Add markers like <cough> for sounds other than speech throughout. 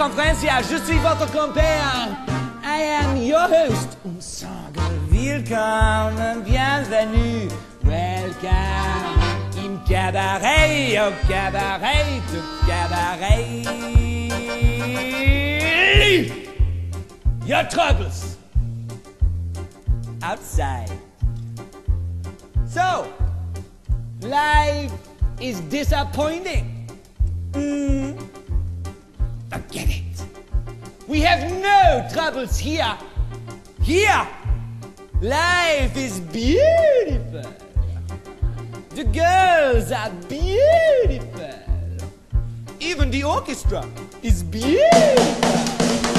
je suis votre compère. I am your host. Sage willkommen, bienvenue, welcome. Im Cabaret, au Cabaret, au Cabaret. Your troubles outside. So, life is disappointing. Mm, forget it. We have no troubles here. Here, life is beautiful. The girls are beautiful. Even the orchestra is beautiful.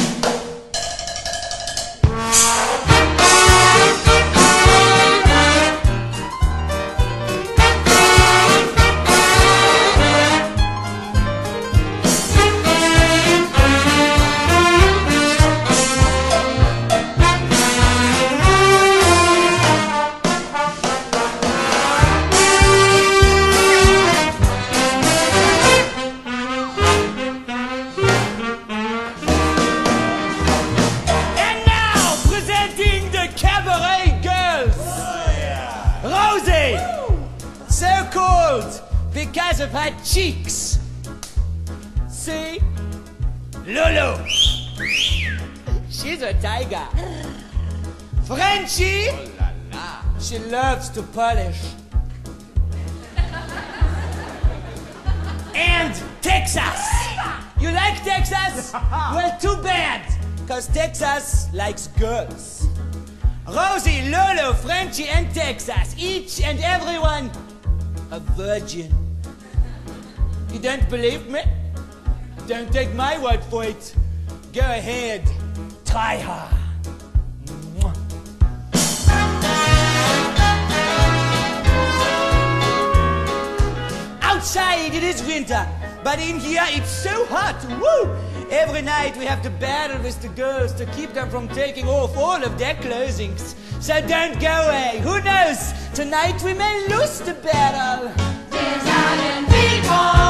Polish. and Texas. You like Texas? well, too bad, because Texas likes girls. Rosie, Lolo, Frenchie, and Texas, each and everyone a virgin. You don't believe me? Don't take my word for it. Go ahead, try her. Outside it is winter, but in here it's so hot. Woo! Every night we have to battle with the girls to keep them from taking off all of their clothings. So don't go away. Who knows? Tonight we may lose the battle. Willkommen, bienvenue,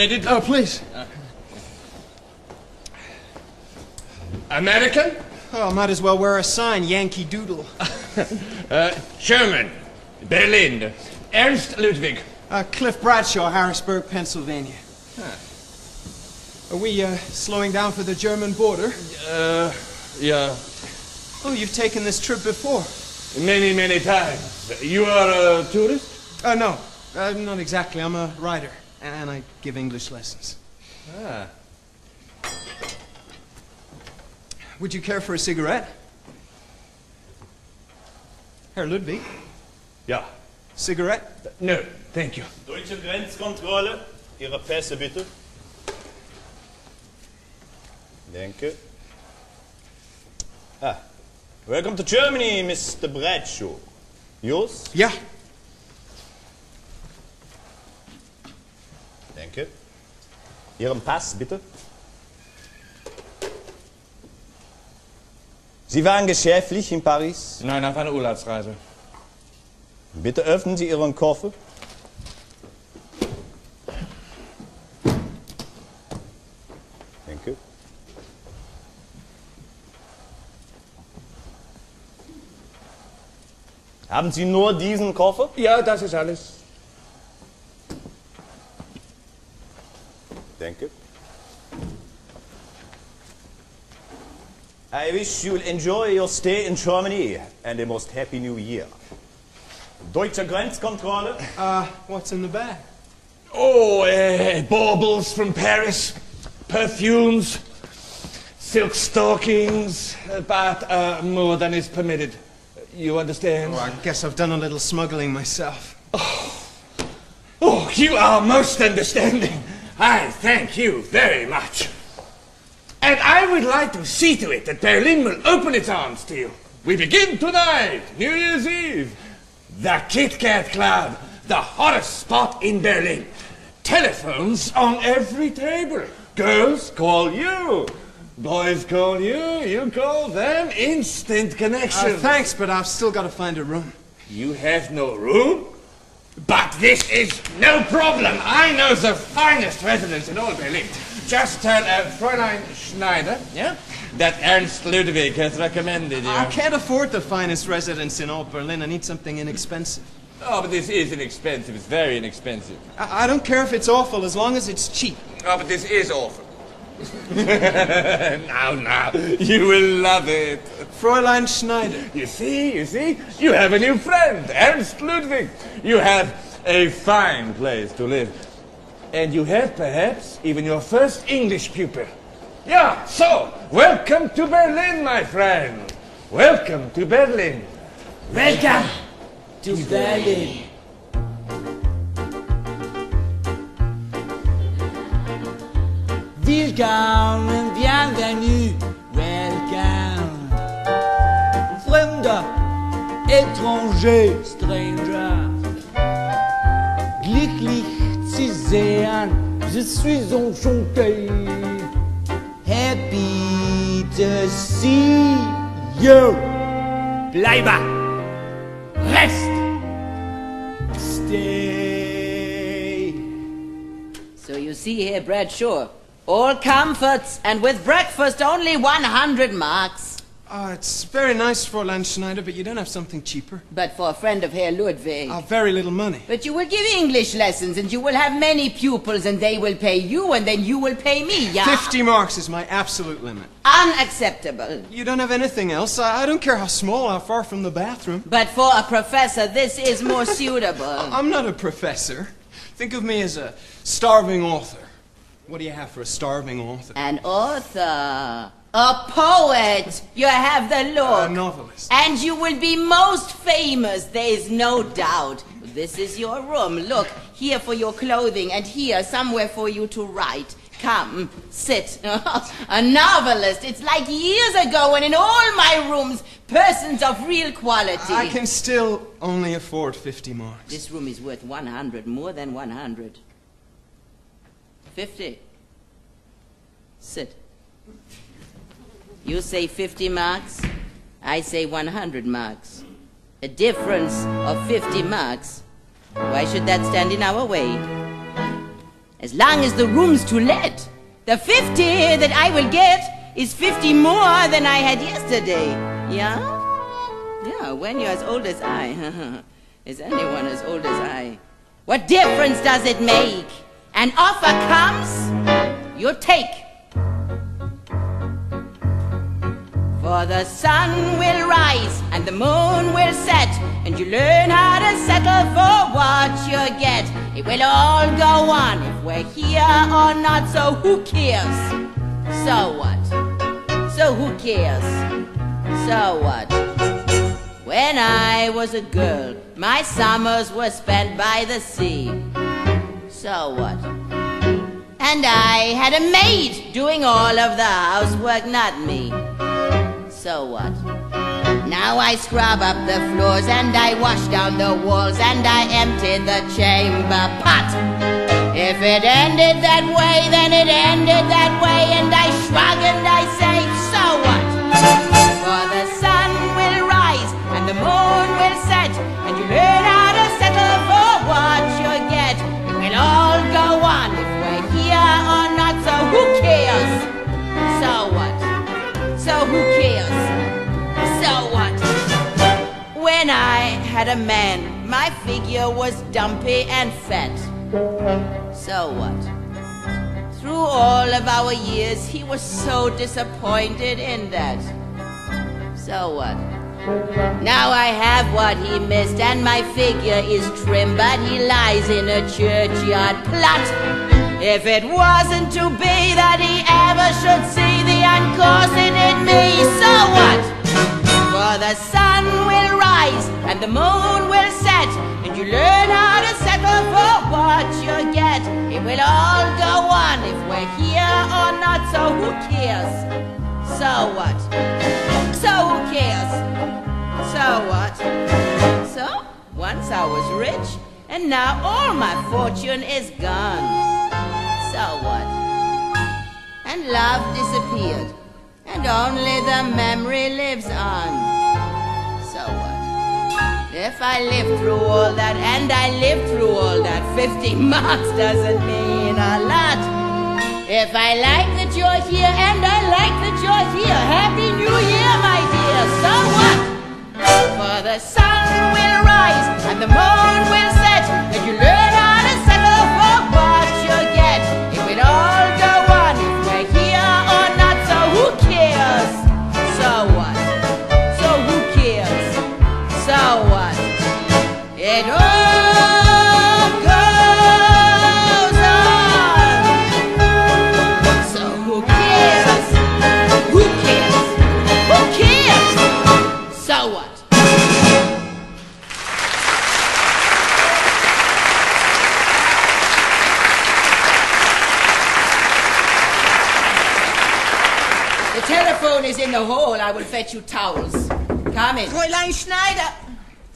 is permitted. Oh, please. American? Oh, might as well wear a sign, Yankee Doodle. <laughs> Uh, German. Berlin. Ernst Ludwig. Uh, Cliff Bradshaw, Harrisburg, Pennsylvania. Are we uh, slowing down for the German border? Uh, yeah. Oh, you've taken this trip before. Many, many times. You are a tourist? Uh, no, uh, not exactly. I'm a writer, and I give English lessons. Ah. Would you care for a cigarette? Herr Ludwig, Ja. cigarette? No, thank you. Deutsche Grenzkontrolle. Ihre Pässe bitte. Danke. Ah. Welcome to Germany, Mr. Bradshaw. Yours? Ja. Danke. Ihren Pass bitte. Sie waren geschäftlich in Paris. Nein, auf einer Urlaubsreise. Bitte öffnen Sie Ihren Koffer. Danke. Haben Sie nur diesen Koffer? Ja, das ist alles. Danke. I wish you'll enjoy your stay in Germany and a most happy new year. Deutsche Grenzkontrolle. Uh, what's in the bag? Oh, uh, baubles from Paris, perfumes, silk stockings, uh, but uh, more than is permitted. You understand? Oh, I guess I've done a little smuggling myself. Oh, Oh, you are most understanding. I thank you very much. And I would like to see to it that Berlin will open its arms to you. We begin tonight, New Year's Eve. The Kit Kat Club, the hottest spot in Berlin. Telephones on every table. Girls call you. Boys call you. You call them. Instant connection. Uh, thanks, but I've still got to find a room. You have no room? But this is no problem. I know the finest residence in all Berlin. Just tell uh, Fräulein Schneider, yeah, that Ernst Ludwig has recommended you. I can't afford the finest residence in all Berlin. I need something inexpensive. Oh, but this is inexpensive. It's very inexpensive. I, I don't care if it's awful as long as it's cheap. Oh, but this is awful. <laughs> now, now, you will love it. Fräulein Schneider. You see, you see, you have a new friend, Ernst Ludwig. You have a fine place to live. And you have perhaps even your first English pupil. Yeah, so, welcome to Berlin, my friend. Welcome to Berlin. Welcome to Berlin. And bienvenue. Welcome. Fremder, étranger, stranger. Glücklich zu sehen, je suis enchanté. Happy to see you. Bleibe. Rest. Stay. So you see here, Bradshaw, all comforts and with breakfast only 100 marks. Uh, it's very nice, Fräulein Schneider, but you don't have something cheaper. But for a friend of Herr Ludwig. Uh, very little money. But you will give English lessons and you will have many pupils and they will pay you and then you will pay me, yeah? 50 marks is my absolute limit. Unacceptable. You don't have anything else. I, I don't care how small, how far from the bathroom. But for a professor, this is more suitable. <laughs> I'm not a professor. Think of me as a starving author. What do you have for a starving author? An author. A poet. You have the look. A novelist. And you will be most famous, there is no doubt. This is your room. Look, here for your clothing, and here somewhere for you to write. Come, sit. <laughs> a novelist. It's like years ago when in all my rooms, persons of real quality. I can still only afford 50 marks. This room is worth 100, more than 100. 50. Sit. You say 50 marks, I say 100 marks. A difference of 50 marks. Why should that stand in our way? as long as the room's to let. The 50 that I will get is 50 more than I had yesterday. Yeah? Yeah, when you're as old as I. <laughs> is anyone as old as I? What difference does it make? An offer comes, you take. For the sun will rise and the moon will set, and you learn how to settle for what you get. It will all go on if we're here or not, so who cares? So what? So who cares? So what? When I was a girl, my summers were spent by the sea. So what? And I had a maid doing all of the housework, not me so what? Now I scrub up the floors and I wash down the walls and I empty the chamber pot. If it ended that way, then it ended that way, and I shrug and I say, so what? For the sun will rise and the moon will set, and you When I had a man, my figure was dumpy and fat. So what? Through all of our years, he was so disappointed in that. So what? Now I have what he missed, and my figure is trim, but he lies in a churchyard plot. If it wasn't to be that he ever should see the uncosseted me, so what? For the sun will rise and the moon will set, and you learn how to settle for what you get. It will all go on if we're here or not, so who cares? So what? So who cares? So what? So, once I was rich, and now all my fortune is gone. So what? And love disappeared, and only the memory lives on. So what? If I live through all that, and I live through all that, 50 <laughs> marks doesn't mean a lot. If I like that you're here, and I like that you're here, Happy New Year, my dear, so what? For the sun will rise, and the moon will set, and you learn how to settle for what you get. It will all go fetch you towels. Come in. Fräulein Schneider!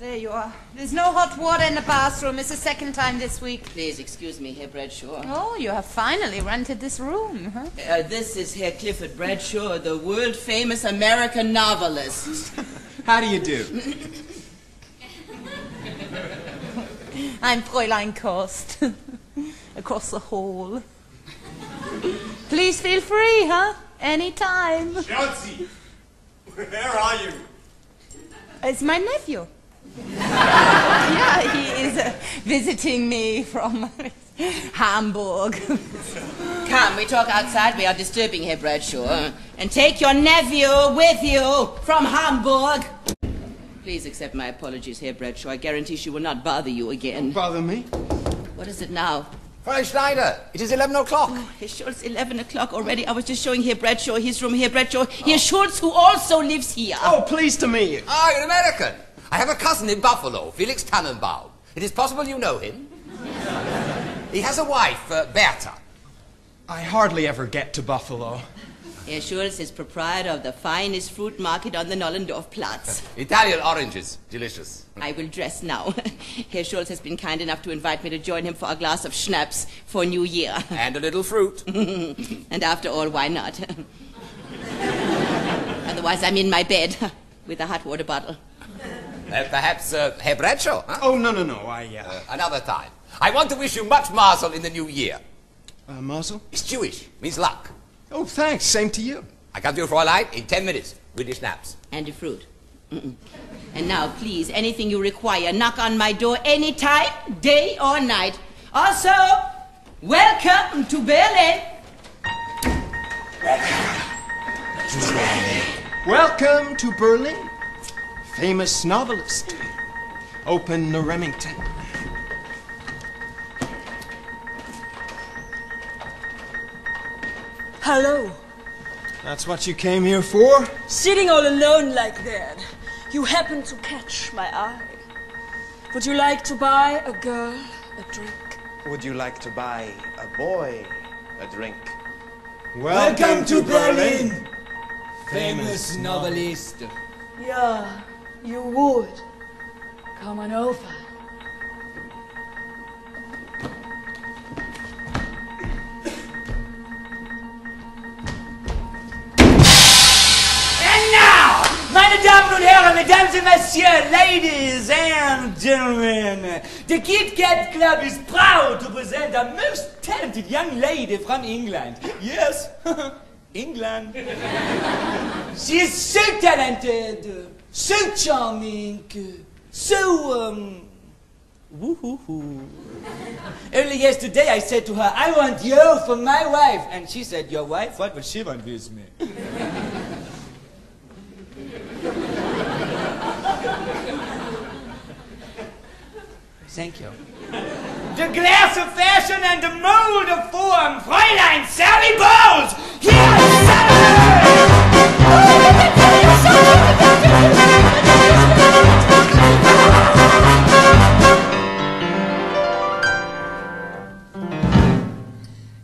There you are. There's no hot water in the bathroom. It's the second time this week. Please excuse me, Herr Bradshaw. Oh, you have finally rented this room, huh? Uh, this is Herr Clifford Bradshaw, the world famous American novelist. <laughs> How do you do? <laughs> I'm Fräulein Kost. <laughs> Across the hall. Please feel free, huh? Anytime. Chelsea, <laughs> where are you? It's my nephew. <laughs> yeah, he is uh, visiting me from <laughs> Hamburg. Come, we talk outside. We are disturbing Herr Bradshaw. And take your nephew with you from Hamburg. Please accept my apologies, Herr Bradshaw. I guarantee she will not bother you again. Bother me? What is it now? Fräulein Schneider, it is 11 o'clock. Herr Schultz, 11 o'clock already. I was just showing Herr Bradshaw his room. Herr Bradshaw, Herr Schultz, who also lives here. Oh, pleased to meet you. Ah, you're American. I have a cousin in Buffalo, Felix Tannenbaum. It is possible you know him. he has a wife, uh, Bertha. I hardly ever get to Buffalo. Herr Schultz is proprietor of the finest fruit market on the Nollendorf Platz. <laughs> Italian oranges, delicious. <laughs> I will dress now. <laughs> Herr Schultz has been kind enough to invite me to join him for a glass of schnapps for New Year. And a little fruit. and after all, why not? Otherwise, I'm in my bed with a hot water bottle. Uh, perhaps uh, Herr Bradshaw, huh? Oh, no, no, no. I, uh... Uh, another time. I want to wish you much mazel in the new year. Uh, Mazel? It's Jewish. Means luck. Oh, thanks. Same to you. I come to you for a light in ten minutes. With the schnapps. And the fruit. Mm-mm. And now, please, anything you require, knock on my door anytime, day or night. Also, welcome to Berlin. welcome to Berlin. Welcome to Berlin. Famous novelist. Open the Remington. Hello. That's what you came here for? Sitting all alone like that, you happen to catch my eye. Would you like to buy a girl a drink? Would you like to buy a boy a drink? Welcome to Berlin, famous novelist. Yeah, you would. Come on over. Mesdames et Messieurs, ladies and gentlemen, the Kit Kat Club is proud to present a most talented young lady from England. Yes, <laughs> England. she is so talented, so charming, so, um, woohoo. Only yesterday I said to her, I want you for my wife. And she said, Your wife? What would she want with me? Thank you. The glass of fashion and the mold of form, Fräulein Sally Bowles! Yes,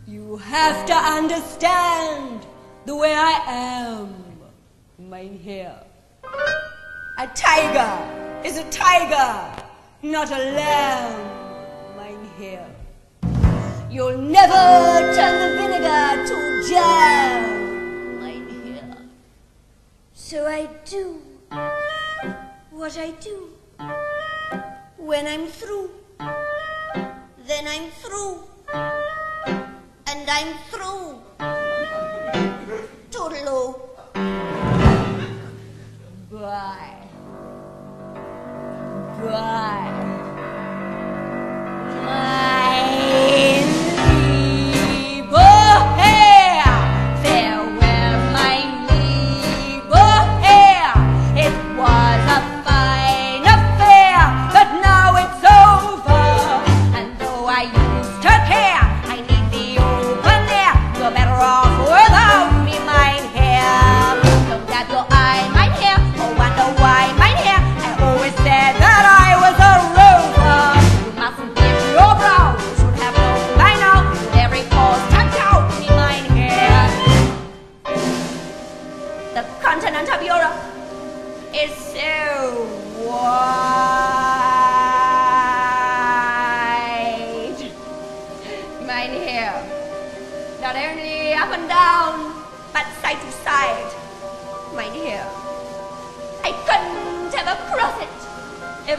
You have to understand the way I am. Mein Herr. A tiger is a tiger, not a lamb. Mein Herr. You'll never turn the vinegar to jam. Mein Herr. So I do what I do. When I'm through, then I'm through. And I'm through. Toodaloo. Bye. Bye. Mein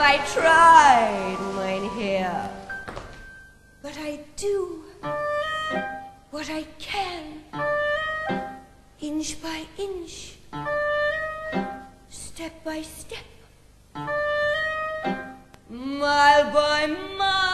I tried, mein Herr. But I do what I can, inch by inch, step by step, mile by mile,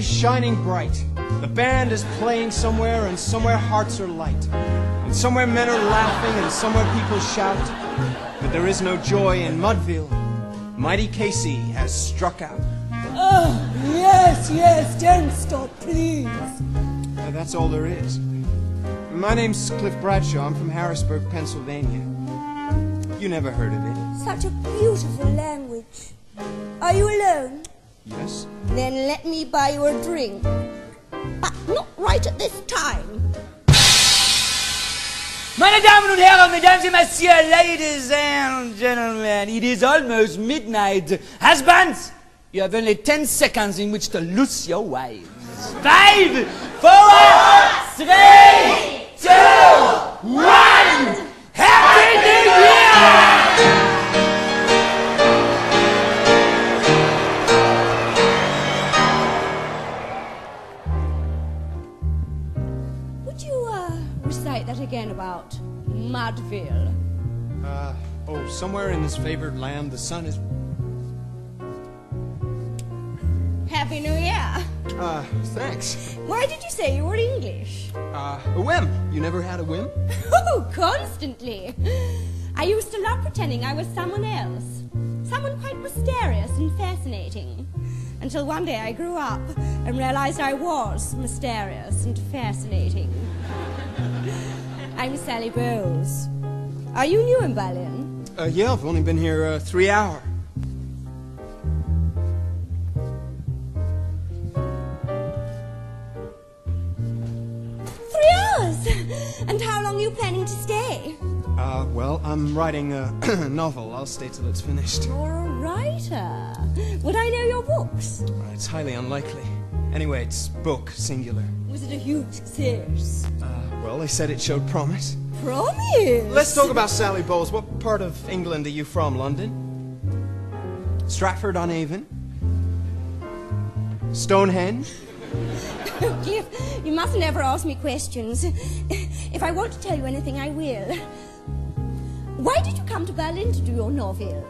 is shining bright. The band is playing somewhere, and somewhere hearts are light. And somewhere men are laughing, and somewhere people shout. But there is no joy in Mudville. Mighty Casey has struck out. Oh, yes, yes, don't stop, please. Uh, that's all there is. My name's Cliff Bradshaw. I'm from Harrisburg, Pennsylvania. You never heard of it? Such a beautiful language. Buy you a drink. But not right at this time. Meine Damen und Herren, Mesdames et Messieurs, Ladies and Gentlemen, it is almost midnight. Husbands, you have only 10 seconds in which to lose your wives. Five, four, three, somewhere favored land, the sun is. Happy New Year. Uh, thanks. Why did you say you were English? Uh, a whim. You never had a whim? <laughs> Oh, constantly. I used to love pretending I was someone else. Someone quite mysterious and fascinating. Until one day I grew up and realized I was mysterious and fascinating. <laughs> I'm Sally Bowles. Are you new in Berlin? Uh, yeah, I've only been here uh, three hours. Three hours! And how long are you planning to stay? Uh, well, I'm writing a <clears throat> novel. I'll stay till it's finished. You're a writer. Would I know your books? Uh, It's highly unlikely. Anyway, it's book, singular. Was it a huge success? Uh, well, they said it showed promise. Promise! Let's talk about Sally Bowles. What part of England are you from? London? Stratford on Avon? Stonehenge? Cliff, <laughs> you mustn't ever ask me questions. If I want to tell you anything, I will. Why did you come to Berlin to do your novel?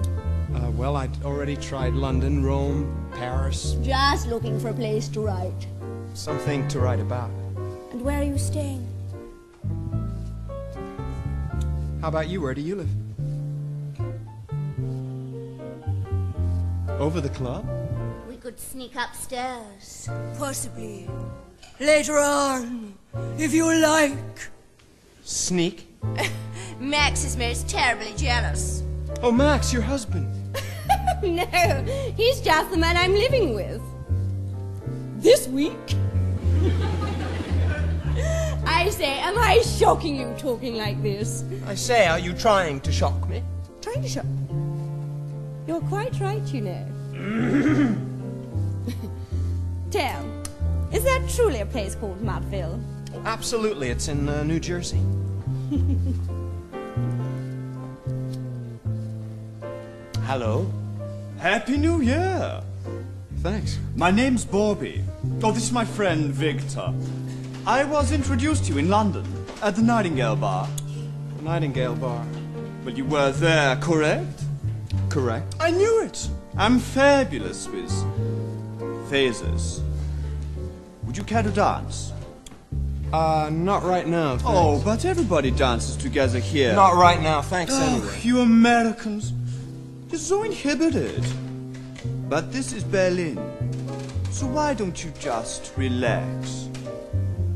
Uh, well, I'd already tried London, Rome, Paris. Just looking for a place to write. Something to write about. And where are you staying? How about you? Where do you live? Over the club? We could sneak upstairs. Possibly. Later on, if you like. Sneak? <laughs> Max is most terribly jealous. Oh, Max, your husband. <laughs> no, he's just the man I'm living with. This week? <laughs> I say, am I shocking you talking like this? I say, are you trying to shock me? Trying to shock? You're quite right, you know. <laughs> Tell, is there truly a place called Mudville? Absolutely, it's in uh, New Jersey. <laughs> Hello. Happy New Year. Thanks. My name's Bobby. Oh, this is my friend Victor. I was introduced to you in London at the Nightingale Bar. The Nightingale Bar. Well, you were there, correct? Correct. I knew it. I'm fabulous with phases. Would you care to dance? Uh, not right now. Thanks. Oh, but everybody dances together here. Not right now, thanks Oh, anyway. you Americans. You're so inhibited. But this is Berlin. So why don't you just relax?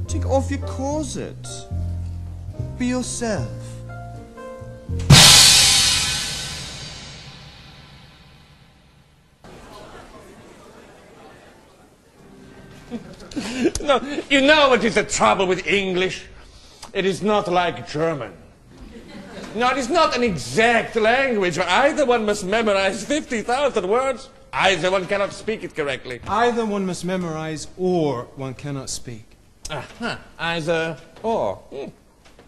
Take off your corset. Be yourself. No, you know what is the trouble with English? It is not like German. No, it is not an exact language where either one must memorize 50,000 words, either one cannot speak it correctly. Either one must memorize or one cannot speak. Uh-huh. Either or. Hmm.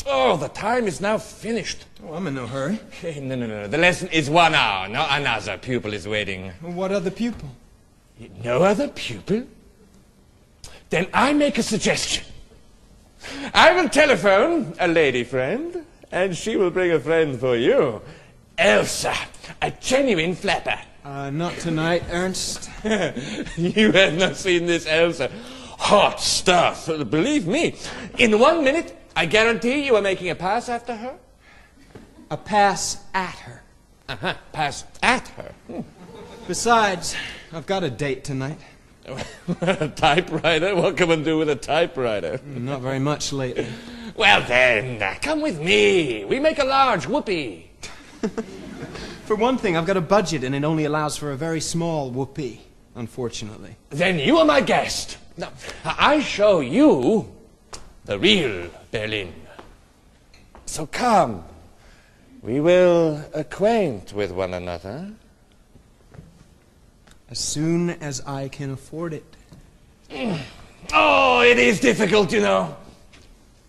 Oh, the time is now finished. Oh, I'm in no hurry. Okay, no, no, no. The lesson is one hour. Now another pupil is waiting. What other pupil? No other pupil? Then I make a suggestion. I will telephone a lady friend, and she will bring a friend for you. Elsa, a genuine flapper. Uh, not tonight, Ernst. <laughs> you have not seen this Elsa. Hot stuff. Believe me. In one minute, I guarantee you are making a pass after her. A pass at her. Uh-huh. Pass at her. Hmm. Besides, I've got a date tonight. A <laughs> typewriter? What can one do with a typewriter? Not very much lately. Well then, come with me. We make a large whoopee. <laughs> For one thing, I've got a budget and it only allows for a very small whoopee, unfortunately. Then you are my guest. Now, I show you the real Berlin. So come. We will acquaint with one another. As soon as I can afford it. <clears throat> Oh, it is difficult, you know.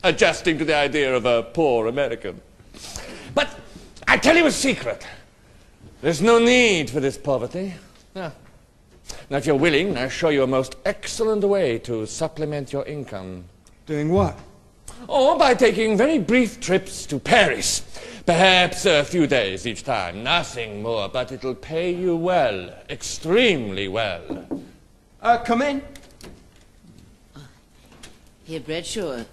Adjusting to the idea of a poor American. But I tell you a secret. There's no need for this poverty. Now, now, if you're willing, I'll show you a most excellent way to supplement your income. Doing what? Oh, by taking very brief trips to Paris. Perhaps a few days each time. Nothing more, but it'll pay you well. Extremely well. Uh, come in. Here, Bradshaw,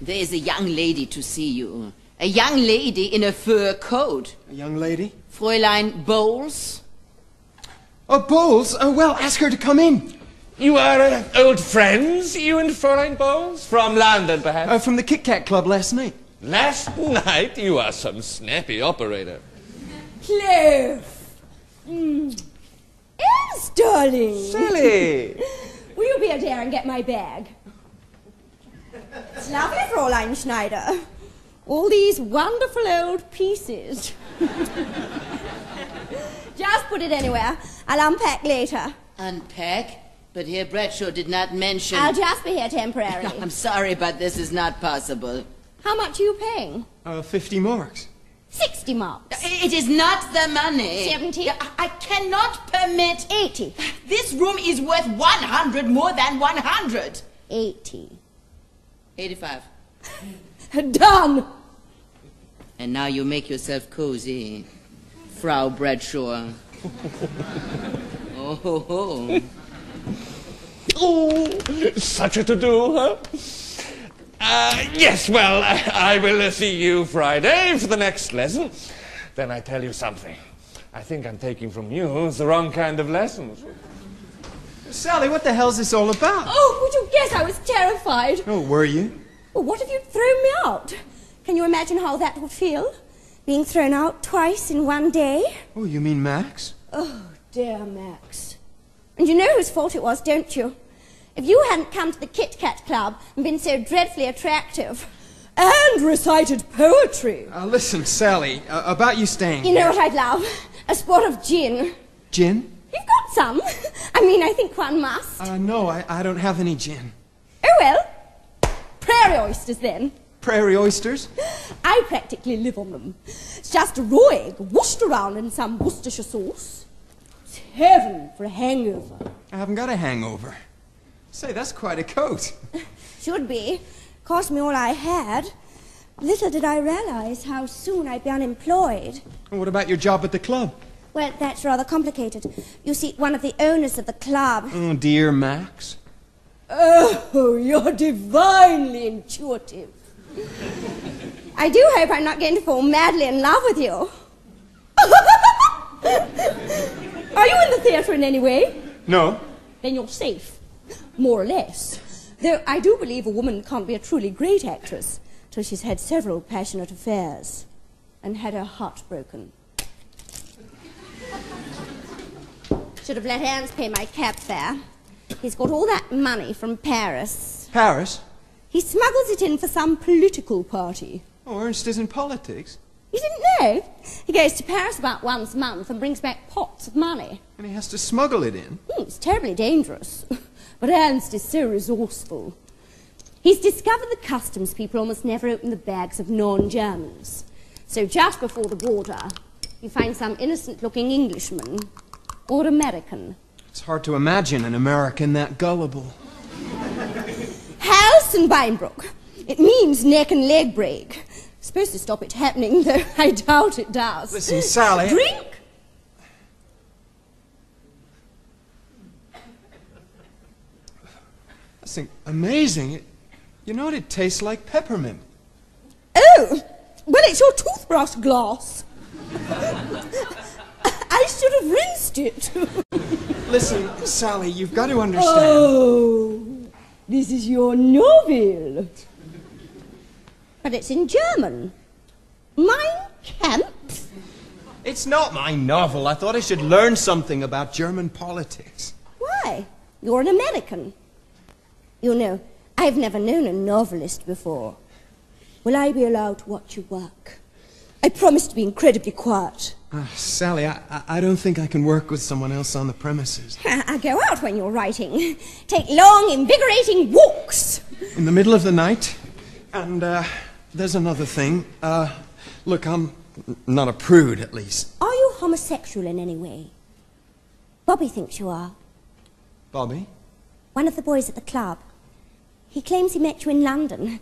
there is a young lady to see you. A young lady in a fur coat. A young lady? Fräulein Bowles. Oh, Bowles? Uh, well, ask her to come in. You are uh, old friends, you and Fräulein Bowles? From London, perhaps? Uh, from the Kit Kat Club last night. Last night? You are some snappy operator. Cliff! Mm. Yes, darling. Sally! <laughs> Will you be a dear and get my bag? It's lovely, Fräulein Schneider. All these wonderful old pieces. <laughs> Just put it anywhere. I'll unpack later. Unpack? But here Bradshaw did not mention. I'll just be here temporarily. <laughs> I'm sorry, but this is not possible. How much are you paying? Uh, 50 marks. 60 marks. It is not the money. 70. I I cannot permit. 80. This room is worth 100 more than 100. 80. 85. <laughs> Done! And now you make yourself cozy, Frau Bradshaw. <laughs> oh, ho, ho. Oh, such a to-do, huh? Uh, yes, well, I, <laughs> I will uh, see you Friday for the next lesson. Then I tell you something. I think I'm taking from you <laughs> the wrong kind of lessons. Sally, what the hell's this all about? Oh, would you guess I was terrified? Oh, were you? Well, what if you'd thrown me out? Can you imagine how that would feel? Being thrown out twice in one day? Oh, you mean Max? Oh, dear Max. And you know whose fault it was, don't you? If you hadn't come to the Kit Kat Club and been so dreadfully attractive and recited poetry. Uh, listen, Sally, uh, about you staying You know what I'd love? A spot of gin. Gin? You've got some. <laughs> I mean, I think one must. Uh, no, I, I don't have any gin. Oh, well. Prairie oysters, then. Prairie oysters? I practically live on them. It's just a raw egg washed around in some Worcestershire sauce. It's heaven for a hangover. I haven't got a hangover. Say, that's quite a coat. <laughs> Should be. Cost me all I had. Little did I realize how soon I'd be unemployed. What about your job at the club? Well, that's rather complicated. You see, one of the owners of the club. Oh, dear Max. Oh, <laughs> you're divinely intuitive. I do hope I'm not going to fall madly in love with you. <laughs> Are you in the theatre in any way? No. Then you're safe. More or less. Though I do believe a woman can't be a truly great actress till she's had several passionate affairs and had her heart broken. Should have let Hans pay my cab fare. He's got all that money from Paris. Paris? He smuggles it in for some political party. Oh, Ernst is in politics. You didn't know? He goes to Paris about once a month and brings back pots of money. And he has to smuggle it in. Hmm, it's terribly dangerous. <laughs> But Ernst is so resourceful. He's discovered the customs people almost never open the bags of non-Germans. So just before the border, you find some innocent-looking Englishman or American. It's hard to imagine an American that gullible. Hals und Beinbruch. It means neck and leg break. Supposed to stop it happening, though I doubt it does. Listen, Sally. Drink? Amazing. It, you know, what? it tastes like peppermint. Oh, well, it's your toothbrush glass. <laughs> I should have rinsed it. <laughs> Listen, Sally, you've got to understand. Oh, this is your novel. But it's in German. Mein Kampf? It's not my novel. I thought I should learn something about German politics. Why? You're an American. You know, I've never known a novelist before. Will I be allowed to watch you work? I promise to be incredibly quiet. Uh, Sally, I, I don't think I can work with someone else on the premises. <laughs> I go out when you're writing. Take long, invigorating walks. In the middle of the night. And uh, there's another thing. Uh, look, I'm not a prude, at least. Are you homosexual in any way? Bobby thinks you are. Bobby? One of the boys at the club. He claims he met you in London.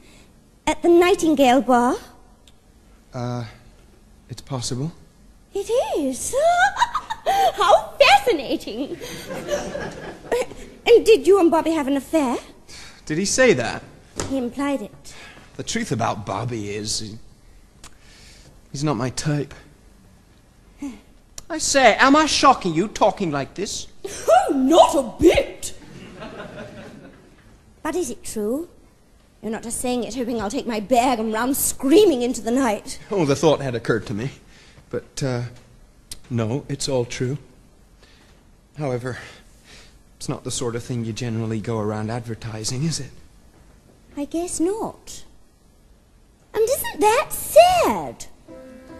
At the Nightingale Bar. Uh, it's possible. It is. <laughs> How fascinating. and did you and Bobby have an affair? Did he say that? He implied it. The truth about Bobby is. He's not my type. I say, am I shocking you talking like this? Oh, <laughs> not a bit. But is it true? You're not just saying it hoping I'll take my bag and run screaming into the night. Oh, the thought had occurred to me. But, uh, no, it's all true. However, it's not the sort of thing you generally go around advertising, is it? I guess not. And isn't that sad?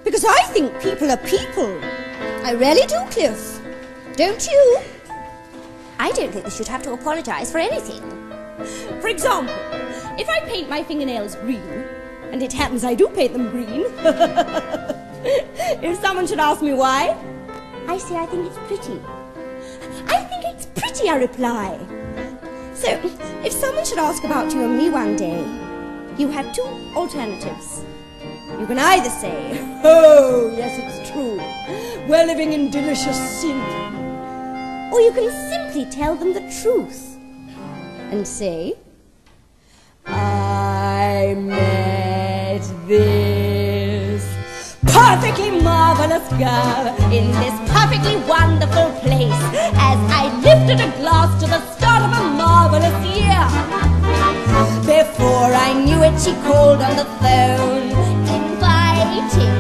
Because I think people are people. I really do, Cliff. Don't you? I don't think they should have to apologize for anything. For example, if I paint my fingernails green, and it happens I do paint them green, <laughs> if someone should ask me why, I say I think it's pretty. I think it's pretty, I reply. So, if someone should ask about you and me one day, you have two alternatives. You can either say, Oh, yes, it's true. We're living in delicious sin. Or you can simply tell them the truth and say, I met this perfectly marvelous girl in this perfectly wonderful place as I lifted a glass to the start of a marvelous year. Before I knew it, she called on the phone, inviting.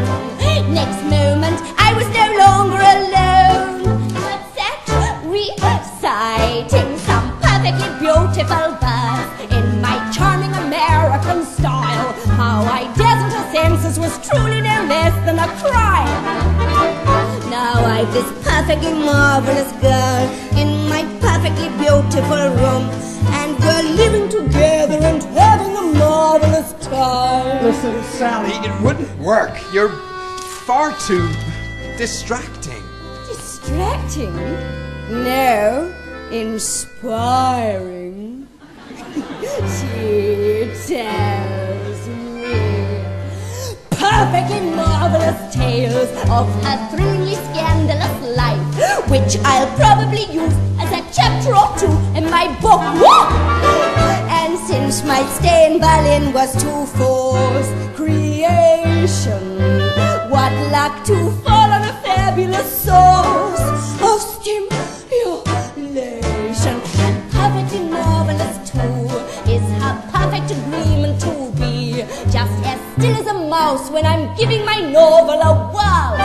Next moment, I was no longer alone, but some perfectly beautiful verse in my charming American style. How I dazzled her senses was truly no less than a crime. Now I've this perfectly marvelous girl in my perfectly beautiful room, and we're living together and having a marvelous time. Listen, Sally, it wouldn't work. You're far too distracting. Distracting? No, inspiring. <laughs> she tells me perfectly marvelous tales of her thrillingly scandalous life, which I'll probably use as a chapter or two in my book. And since my stay in Berlin was to force creation, what luck to fall on a fabulous source of stimulation. When I'm giving my novel a whirl.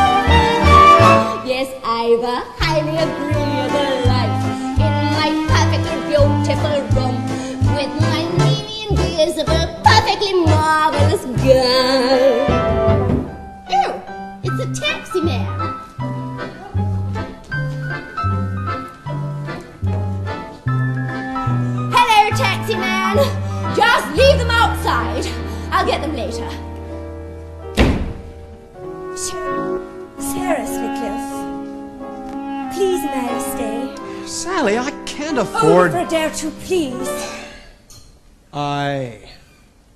Yes, I've a highly agreeable life in my perfectly beautiful room with my nearly invisible, perfectly marvelous girl. Oh, it's a taxi man. Hello, taxi man. Just leave Seriously, Cliff. Please, Mary, stay. Sally, I can't oh, afford... Oh, for dare to please. I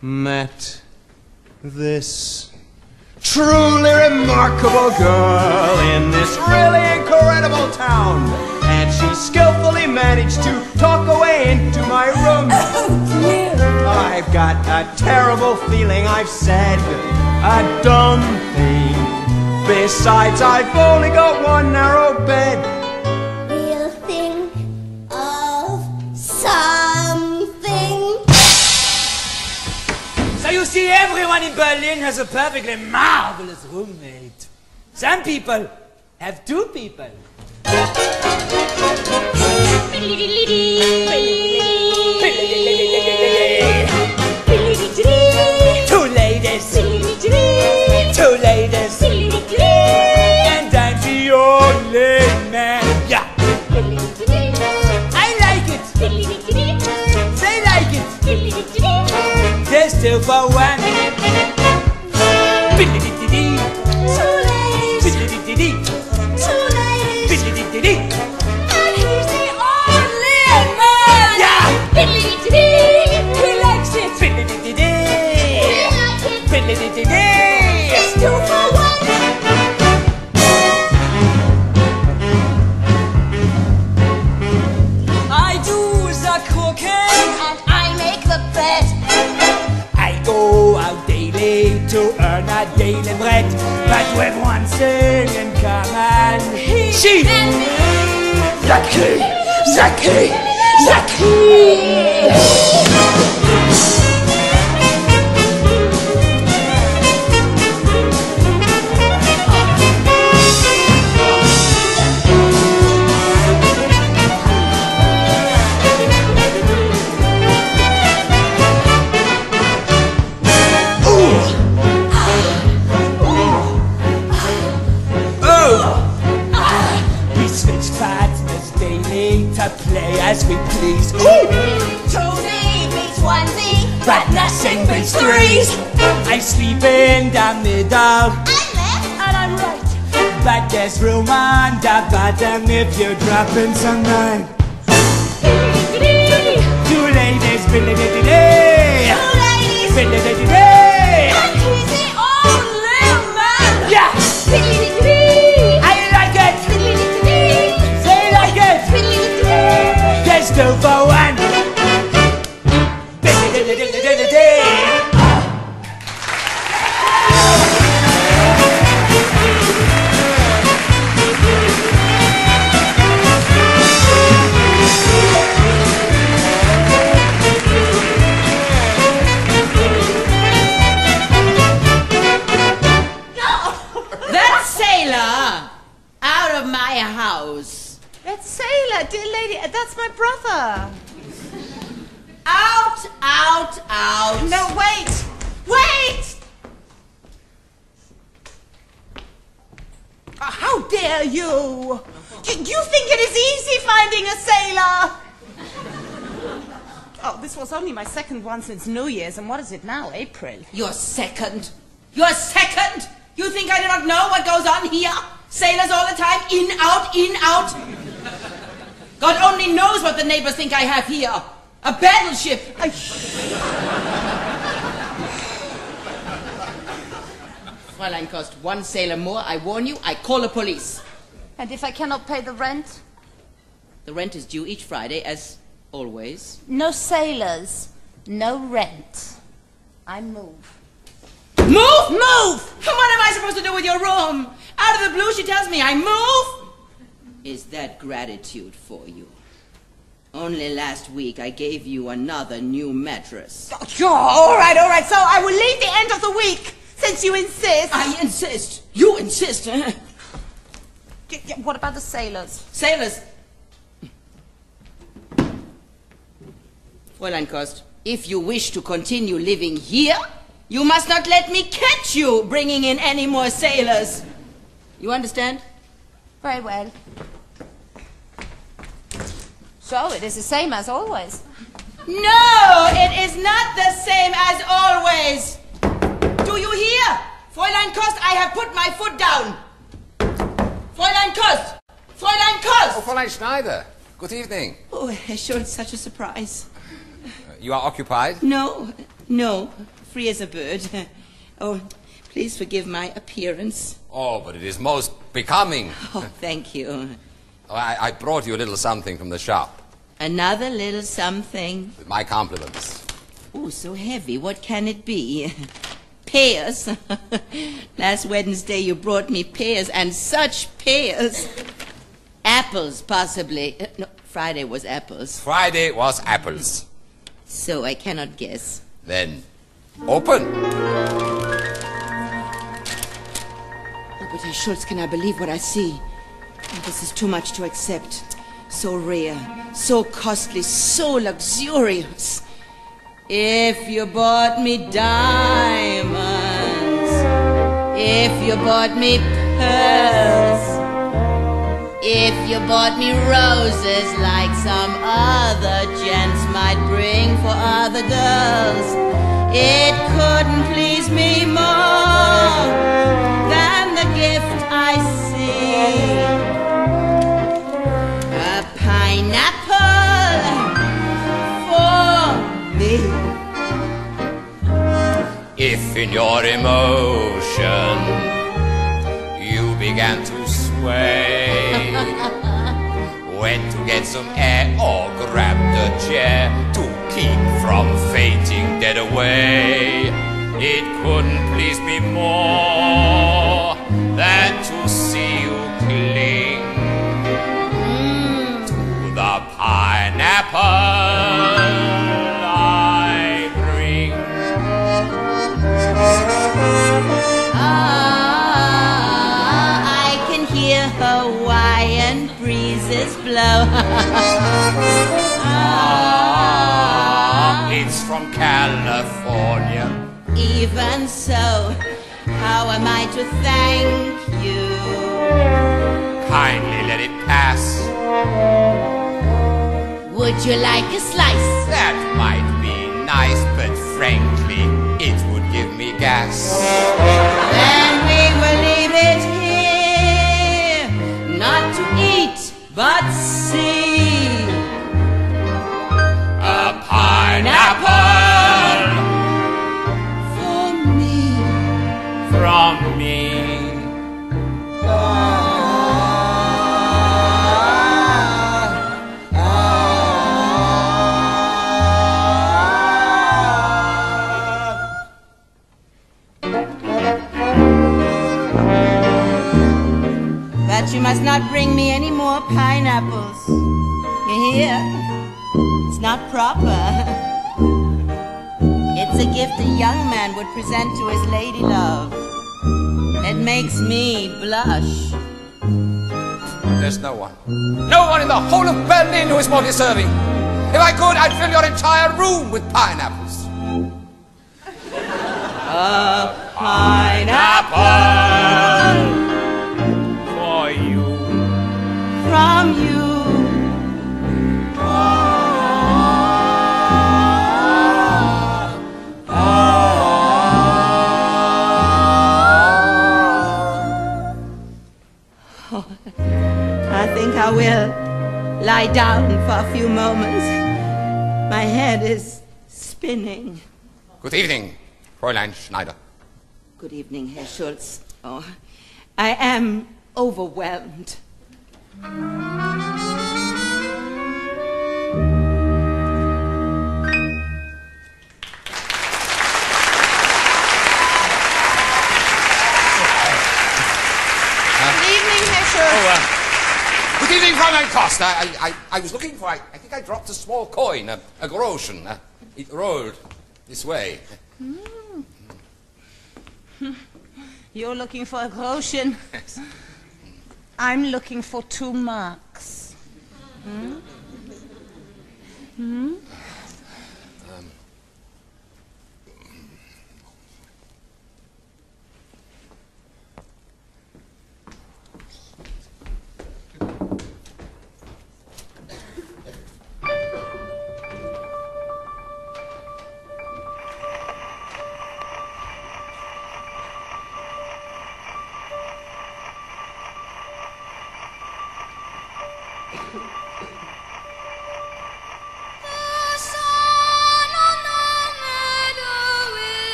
met this truly remarkable girl in this really incredible town. And she skillfully managed to talk away into my room. <laughs> Oh, I've got a terrible feeling I've said a dumb thing. Besides, I've only got one narrow bed. We'll think of something. So you see, everyone in Berlin has a perfectly marvelous roommate. Some people have two people. Since New Year's, and what is it now? April. Your second. Your second? You think I do not know what goes on here? Sailors all the time, in, out, in, out. God only knows what the neighbors think I have here. A battleship. Fräulein <laughs> Kost, one sailor more, I warn you, I call the police. And if I cannot pay the rent? The rent is due each Friday, as always. No sailors, no rent. I move. Move! Move! What am I supposed to do with your room? Out of the blue, she tells me I move? Is that gratitude for you? Only last week I gave you another new mattress. Oh, sure, all right, all right. So I will leave the end of the week, since you insist. I insist. You insist. Y- y- What about the sailors? Sailors. Fräulein Kost, if you wish to continue living here, you must not let me catch you bringing in any more sailors. You understand? Very well. So it is the same as always. No, it is not the same as always. Do you hear? Fräulein Kost, I have put my foot down. Fräulein Kost! Fräulein Kost! Oh, Fräulein Schneider. Good evening. Oh, Herr Schultz, such a surprise. You are occupied? No, no, free as a bird. <laughs> Oh, please forgive my appearance. Oh, but it is most becoming. <laughs> Oh, thank you. Oh, I, I brought you a little something from the shop. Another little something. My compliments. Oh, so heavy. What can it be? <laughs> Pears. Last Wednesday you brought me pears, and such pears. Apples, possibly. Uh, No, Friday was apples. Friday was apples. So I cannot guess. Then, open. Oh, but Herr Schultz, can I believe what I see? Oh, this is too much to accept. So rare, so costly, so luxurious. If you bought me diamonds, if you bought me pearls, if you bought me roses like some other gents might bring for other girls, it couldn't please me more than the gift I see. A pineapple for me. If in your emotion you began to sway, <laughs> went to get some air or grabbed a chair. To keep from fainting dead away, it couldn't please me more than to see you cling mm. to the pineapple blow. ah, It's from California. even so, how am I to thank you? Kindly let it pass. Would you like a slice? That might be nice, but frankly, it would give me gas. Then we will leave it but see. Me any more pineapples. You hear? It's not proper. <laughs> It's a gift a young man would present to his lady love. It makes me blush. There's no one. No one in the whole of Berlin who is more deserving. If I could, I'd fill your entire room with pineapples. A pineapple I will lie down for a few moments. My head is spinning. Good evening, Fräulein Schneider. Good evening, Herr Schultz. Oh, I am overwhelmed. Good evening, Fräulein I, I, I was looking for, I, I think I dropped a small coin, a, a groschen. Uh, it rolled this way. <laughs> You're looking for a groschen. I'm looking for two marks. Hmm? Hmm?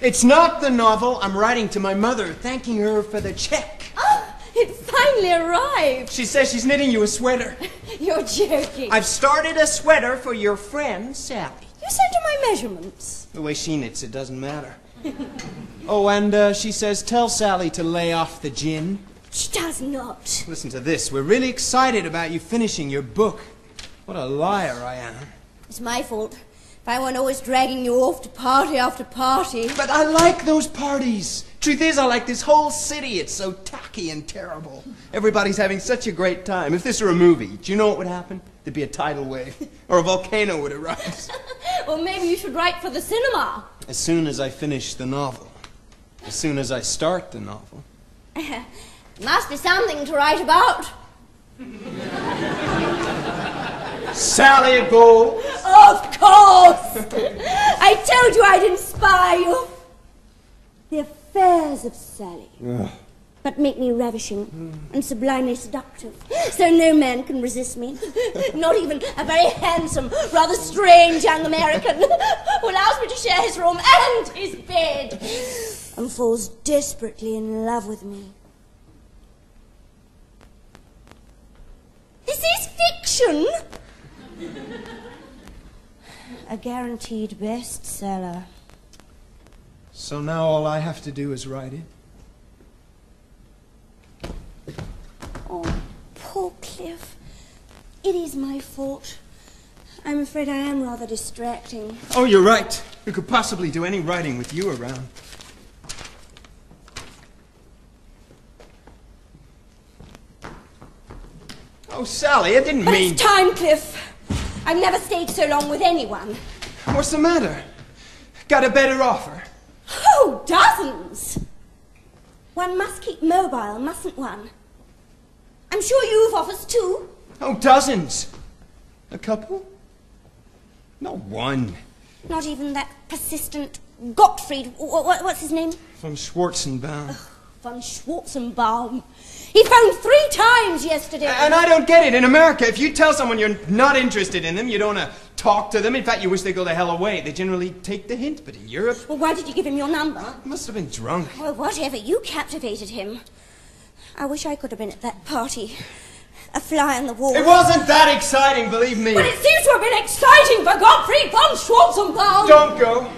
It's not the novel. I'm writing to my mother, thanking her for the check. Oh, <gasps> it finally arrived. She says she's knitting you a sweater. <laughs> You're joking. I've started a sweater for your friend, Sally. You sent her my measurements. The way she knits it doesn't matter. <laughs> oh, and uh, she says, tell Sally to lay off the gin. She does not. Listen to this. We're really excited about you finishing your book. What a liar I am. It's my fault. If I weren't always dragging you off to party after party. But I like those parties. Truth is, I like this whole city. It's so tacky and terrible. Everybody's having such a great time. If this were a movie, do you know what would happen? There'd be a tidal wave, or a volcano would erupt. <laughs> well, maybe you should write for the cinema. As soon as I finish the novel, as soon as I start the novel. <laughs> Must be something to write about. <laughs> Sally Bowles. Of course! I told you I'd inspire you. The affairs of Sally. Ugh. But make me ravishing and sublimely seductive, so no man can resist me. Not even a very handsome, rather strange young American who allows me to share his room and his bed and falls desperately in love with me. This is fiction! A guaranteed bestseller. So now all I have to do is write it. Oh, poor Cliff. It is my fault. I'm afraid I am rather distracting. Oh, you're right. Who could possibly do any writing with you around? Oh, Sally, I didn't But mean. it's time, Cliff. I've never stayed so long with anyone. What's the matter? Got a better offer? Oh, dozens! One must keep mobile, mustn't one? I'm sure you've offers too. Oh, dozens. A couple? Not one. Not even that persistent Gottfried. wh- wh- What's his name? Von Schwarzenbaum. Von Schwarzenbaum. He phoned three times yesterday. And I don't get it. In America, if you tell someone you're not interested in them, you don't want to talk to them. In fact, you wish they'd go the hell away. They generally take the hint. But in Europe, Well, why did you give him your number? He must have been drunk. Well, whatever. You captivated him. I wish I could have been at that party. A fly on the wall. It wasn't that exciting, believe me. But it seems to have been exciting for Gottfried von Schwarzenbaum. Don't go.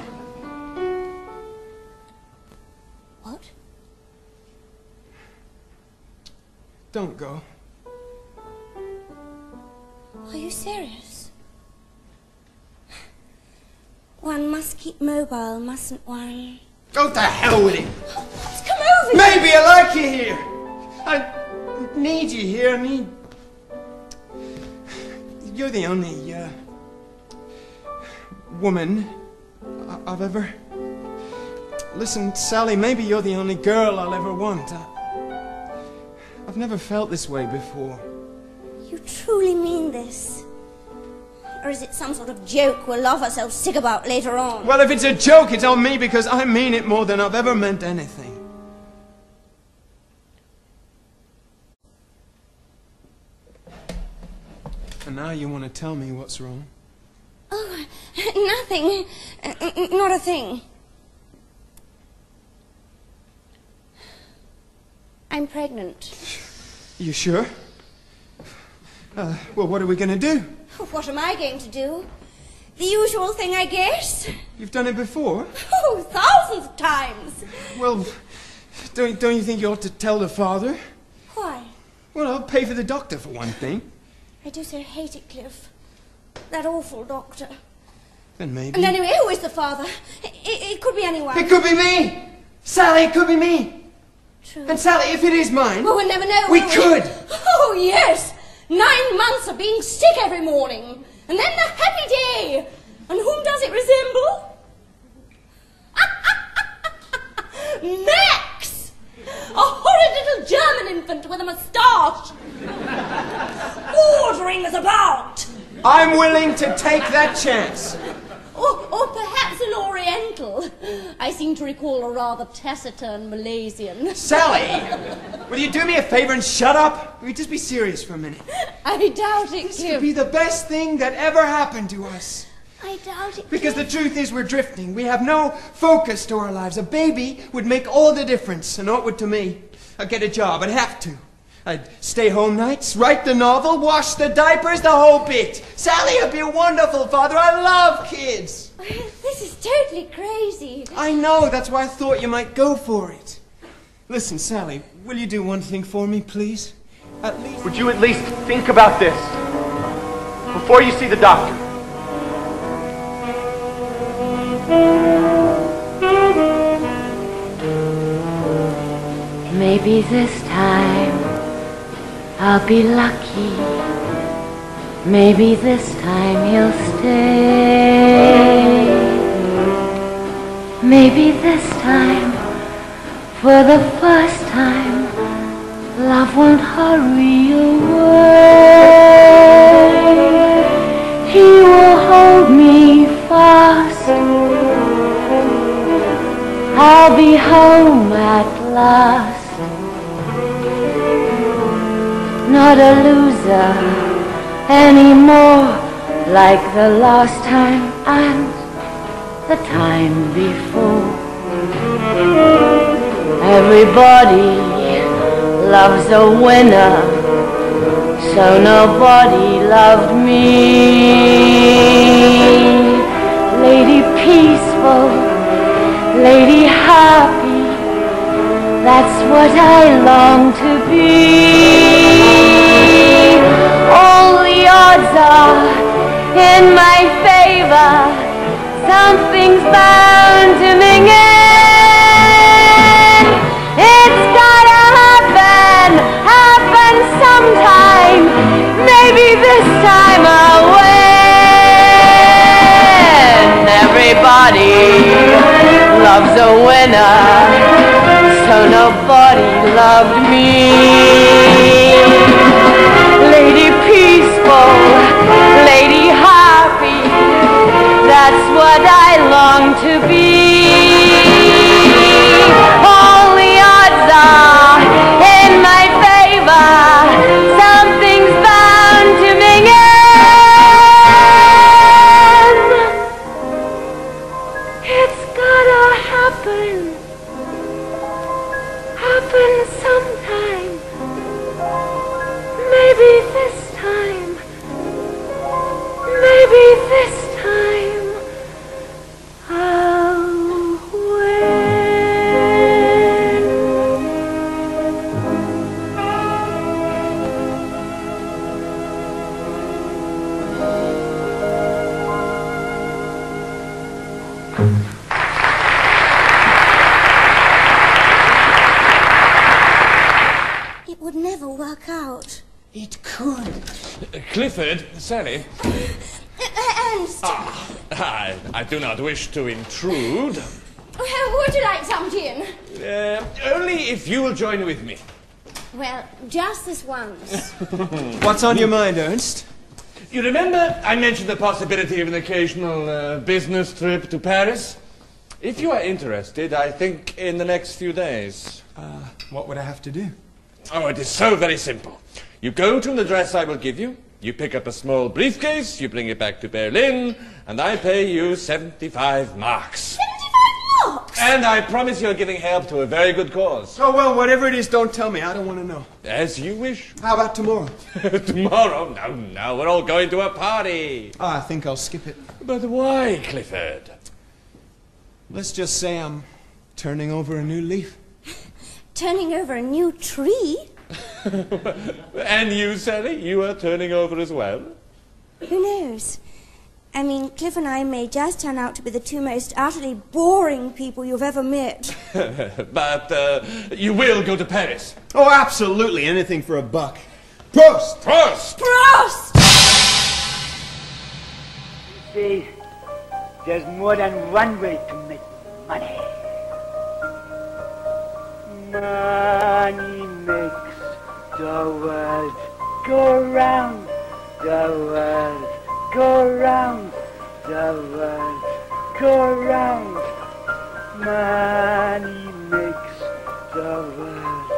Don't go. Are you serious? One must keep mobile, mustn't one? Go to hell with it. Come over. Maybe I like you here. I need you here. I need. You're the only uh, woman I- I've ever. Listen, Sally. Maybe you're the only girl I'll ever want. I... I've never felt this way before. You truly mean this? Or is it some sort of joke we'll laugh ourselves sick about later on? Well, if it's a joke, it's on me because I mean it more than I've ever meant anything. And now you want to tell me what's wrong? Oh, <laughs> nothing. Not a thing. I'm pregnant. You sure? Uh, well, what are we going to do? What am I going to do? The usual thing, I guess. You've done it before. Oh, thousands of times. Well, don't, don't you think you ought to tell the father? Why? Well, I'll pay for the doctor for one thing. I do so hate it, Cliff. That awful doctor. Then maybe. And anyway, who is the father? It, it could be anyone. It could be me! Sally, it could be me! True. And Sally, if it is mine. Well, we'll never know. We could. Oh, yes. Nine months of being sick every morning. And then the happy day. And whom does it resemble? <laughs> Max! A horrid little German infant with a moustache. Ordering us about. I'm willing to take that chance. Or, or perhaps an Oriental. I seem to recall a rather taciturn Malaysian. Sally! Will you do me a favor and shut up? Will you just be serious for a minute? I doubt it, This could be the best thing that ever happened to us. I doubt it. Because the truth is we're drifting. We have no focus to our lives. A baby would make all the difference, and it would to me. I'd get a job. I'd have to. I'd stay home nights, write the novel, wash the diapers, the whole bit. Sally, I'd be a wonderful father. I love kids. <laughs> This is totally crazy. I know. That's why I thought you might go for it. Listen, Sally, will you do one thing for me, please? At least. Would you at least think about this before you see the doctor? Maybe this time I'll be lucky. Maybe this time he'll stay. Maybe this time, for the first time, love won't hurry away. He will hold me fast. I'll be home at last. Not a loser anymore like the last time and the time before. Everybody loves a winner, so nobody loved me. Lady peaceful, lady happy, that's what I long to be. Odds are in my favor, something's bound to ming. It's gotta happen, happen sometime, maybe this time I'll win. Everybody loves a winner, so nobody loved me. Lady happy, that's what I long to be. Sally. Ernst, I, I do not wish to intrude. would you like some gin? Uh, only if you will join with me. Well, just this once. <laughs> What's on your mind, Ernst? You remember I mentioned the possibility of an occasional uh, business trip to Paris? If you are interested, I think in the next few days. Uh, what would I have to do? Oh, it is so very simple. You go to an address I will give you, you pick up a small briefcase, you bring it back to Berlin, and I pay you 75 marks. 75 marks? And I promise you're giving help to a very good cause. Oh, well, whatever it is, don't tell me. I don't want to know. As you wish. How about tomorrow? <laughs> Tomorrow? No, no, we're all going to a party. Ah, I think I'll skip it. But why, Clifford? Let's just say I'm turning over a new leaf. Turning over a new tree? <laughs> And you, Sally, you are turning over as well? Who knows? I mean, Cliff and I may just turn out to be the two most utterly boring people you've ever met. <laughs> but uh, you will go to Paris. Oh, absolutely. Anything for a buck. Prost! Prost! Prost! You See, there's more than one way to make money. Money makes the world. Go round, the world. Go round, the world. Go round. Money makes the world.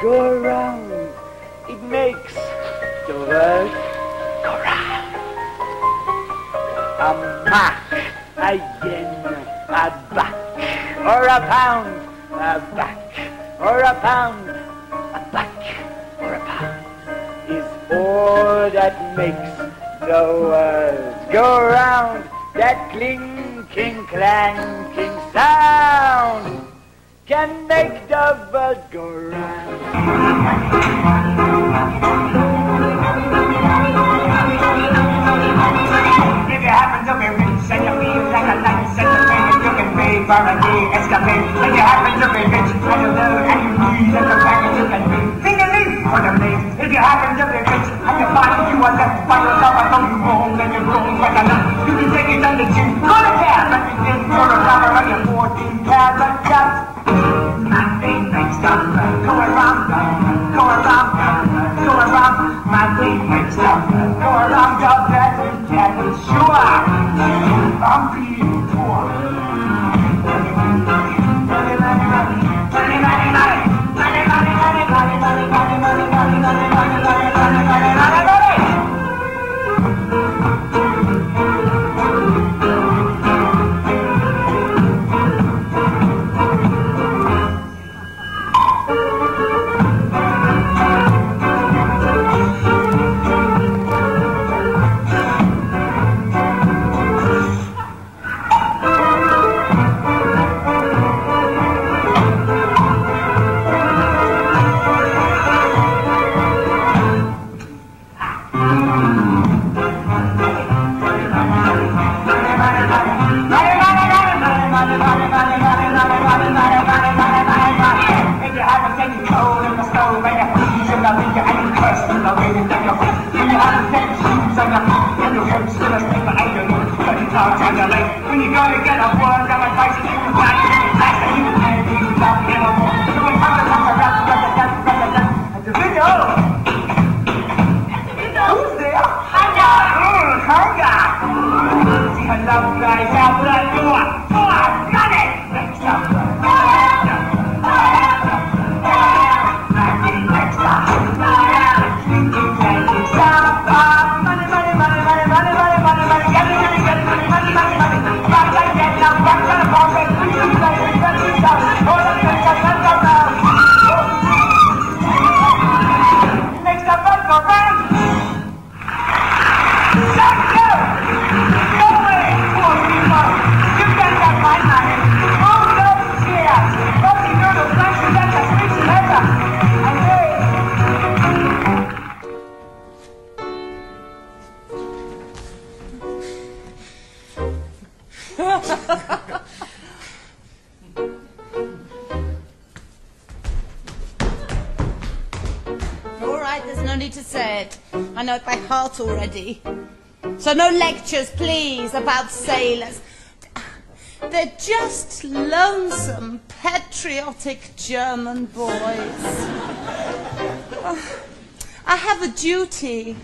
Go round. It makes the world. Go round. A mark, a yen, a back, or a pound, a back, or a pound, is all that makes the world go round. That clinking, clanking sound can make the world go round. If you happen to be rich and you feel like a pay for a day escapade. If you happen to be rich and you know and you need a companion. The maid. If you happen to be rich and you find you are left by yourself at home, you roam and you roam like a nut. You can take it the chin, go to cab, and begin for a rubber already. So no lectures, please, about sailors. They're just lonesome, patriotic German boys. I have a duty.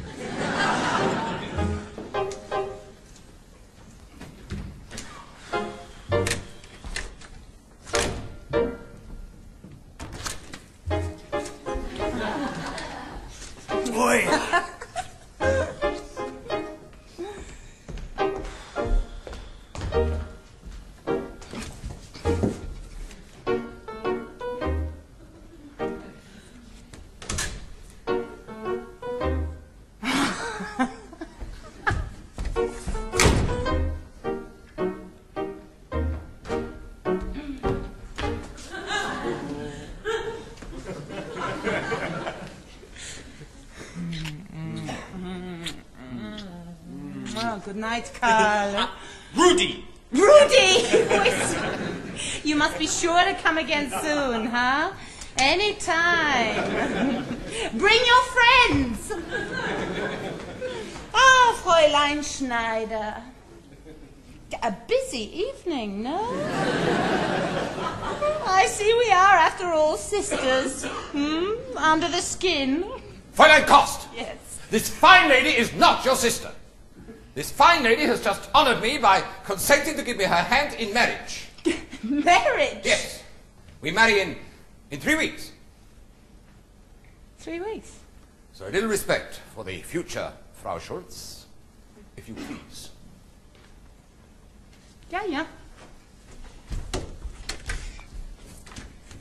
Good night, Carl. <laughs> Rudy! Rudy! <laughs> You must be sure to come again soon, huh? Anytime. <laughs> Bring your friends. Oh, Fräulein Schneider. A busy evening, no? I see we are, after all, sisters. Hmm? Under the skin. Fräulein Kost! Yes. This fine lady is not your sister. This fine lady has just honored me by consenting to give me her hand in marriage. <laughs> Marriage? Yes. We marry in, in three weeks. Three weeks. So a little respect for the future, Frau Schultz, if you please. Ja, ja.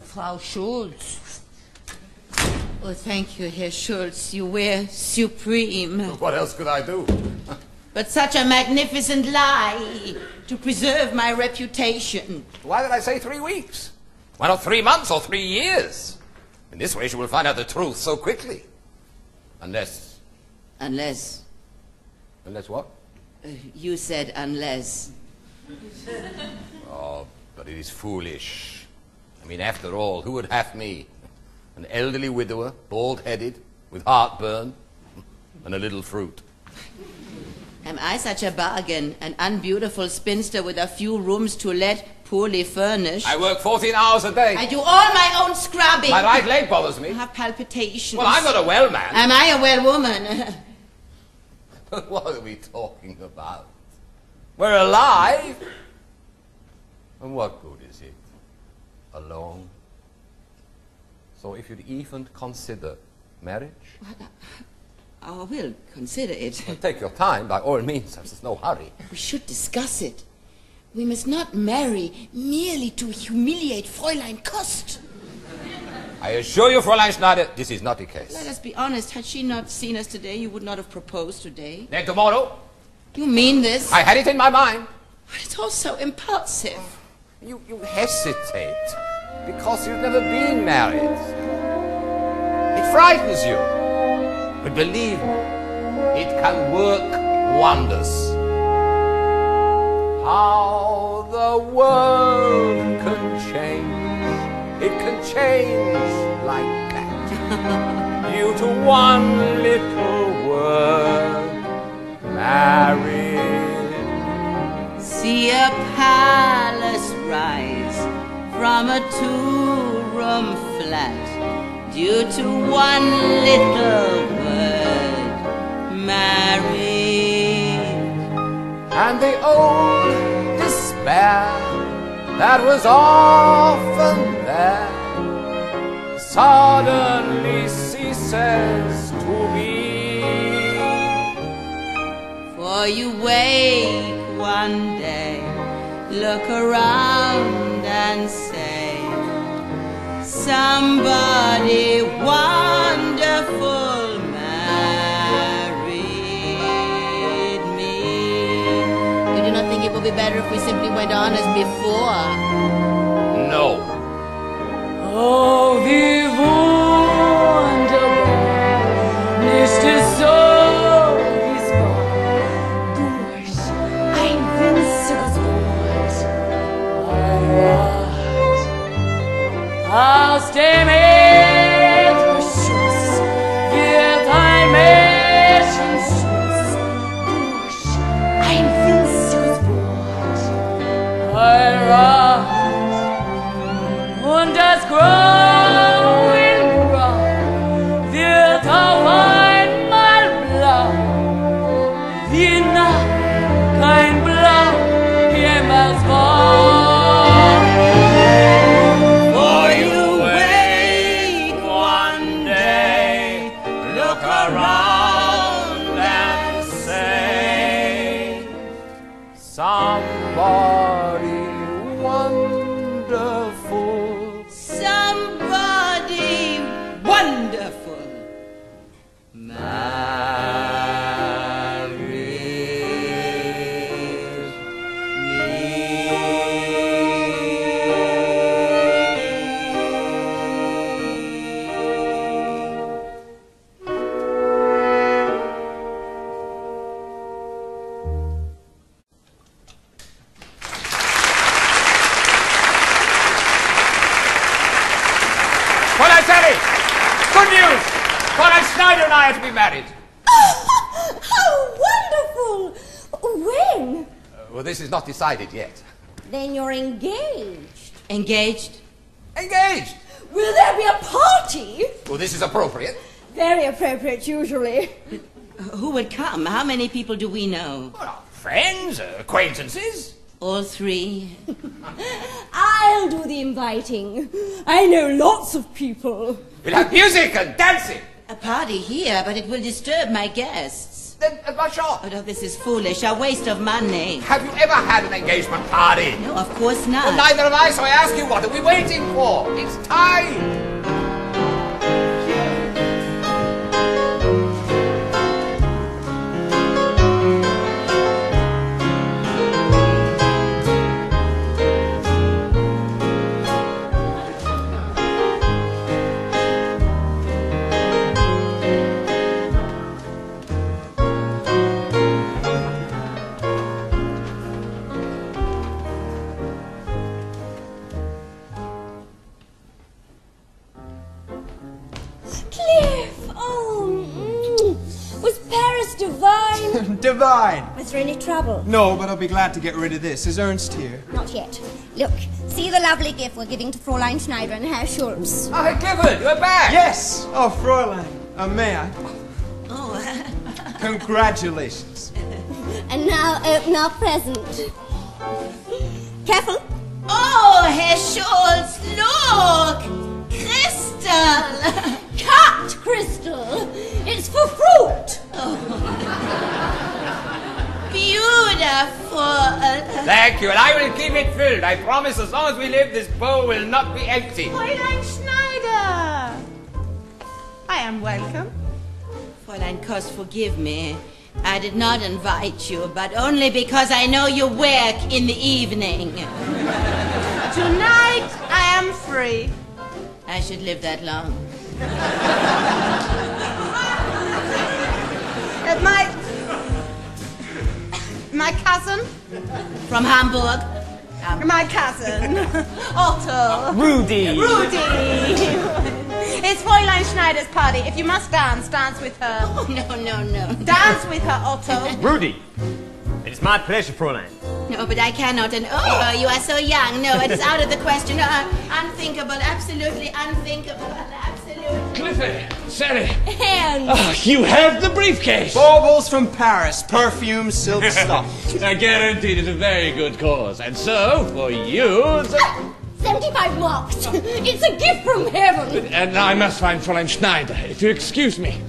Frau Schultz. Oh, thank you, Herr Schultz. You were supreme. What else could I do? <laughs> But such a magnificent lie to preserve my reputation. Why did I say three weeks? Why not three months or three years? In this way, she will find out the truth so quickly. Unless. Unless. Unless what? Uh, you said unless. <laughs> Oh, but it is foolish. I mean, after all, who would have me? An elderly widower, bald headed, with heartburn, <laughs> and a little fruit. Am I such a bargain? An unbeautiful spinster with a few rooms to let, poorly furnished? I work 14 hours a day. I do all my own scrubbing. My right leg bothers me. I have palpitations. Well, I'm not a well man. Am I a well woman? <laughs> <laughs> what are we talking about? We're alive. And what good is it? Alone. So if you'd even consider marriage, I will consider it. well, take your time by all means. There's no hurry. We should discuss it. We must not marry merely to humiliate Fräulein Kost. I assure you, Fräulein Schneider, this is not the case. Let us be honest. Had she not seen us today, you would not have proposed today. Then tomorrow, You mean this? I had it in my mind. It's all so impulsive. You, you hesitate because you've never been married. It frightens you. But believe me, it can work wonders. How the world can change. It can change like that. <laughs> Due to one little word, married. See a palace rise from a two-room flat due to one little married. and the old despair that was often there suddenly ceases to be. For you wake one day, look around and say, somebody would be better if we simply went on as before? No. Oh, wie wunderbar, nicht es so, wie's war, appropriate, usually. <laughs> Who would come? How many people do we know? Friends, acquaintances. All three. <laughs> I'll do the inviting. I know lots of people. We'll have music and dancing. A party here, but it will disturb my guests. Then uh, what's your... Oh, no, this is foolish. A waste of money. Have you ever had an engagement party? No, of course not. Well, neither have I, so I ask you, what are we waiting for? It's time! Divine? Divine. Was there any trouble? No, but I'll be glad to get rid of this. Is Ernst here? Not yet. Look, see the lovely gift we're giving to Fräulein Schneider and Herr Schultz. Oh, hey, Clifford, you're back! Yes! Oh, Fräulein. Uh, may I? Oh, <laughs> Congratulations. And now open our present. Careful. Oh, Herr Schultz, look! Crystal! Cut, Crystal! It's for fruit! <laughs> Beautiful! Thank you, and I will keep it filled. I promise as long as we live, this bowl will not be empty. Fräulein Schneider! I am welcome. Fräulein Kost, forgive me. I did not invite you, but only because I know you work in the evening. Tonight I am free. I should live that long. Uh, my my cousin, From Hamburg. my cousin, <laughs> Otto. Rudy. Rudy. <laughs> it's Fräulein Schneider's party. If you must dance, dance with her. Oh, <laughs> no, no, no. Dance with her, Otto. Rudy, it is my pleasure, Fräulein. No, but I cannot. And oh, you are so young. No, it is out of the question. Uh, unthinkable. Absolutely unthinkable. Absolutely. Clifford, Sally. Hands. Oh, you have the briefcase. Baubles from Paris. Perfume, silk <laughs> stuff. I guarantee it's a very good cause. And so, for you, the- 75 marks. It's a gift from heaven. and I must find Fräulein Schneider, if you excuse me.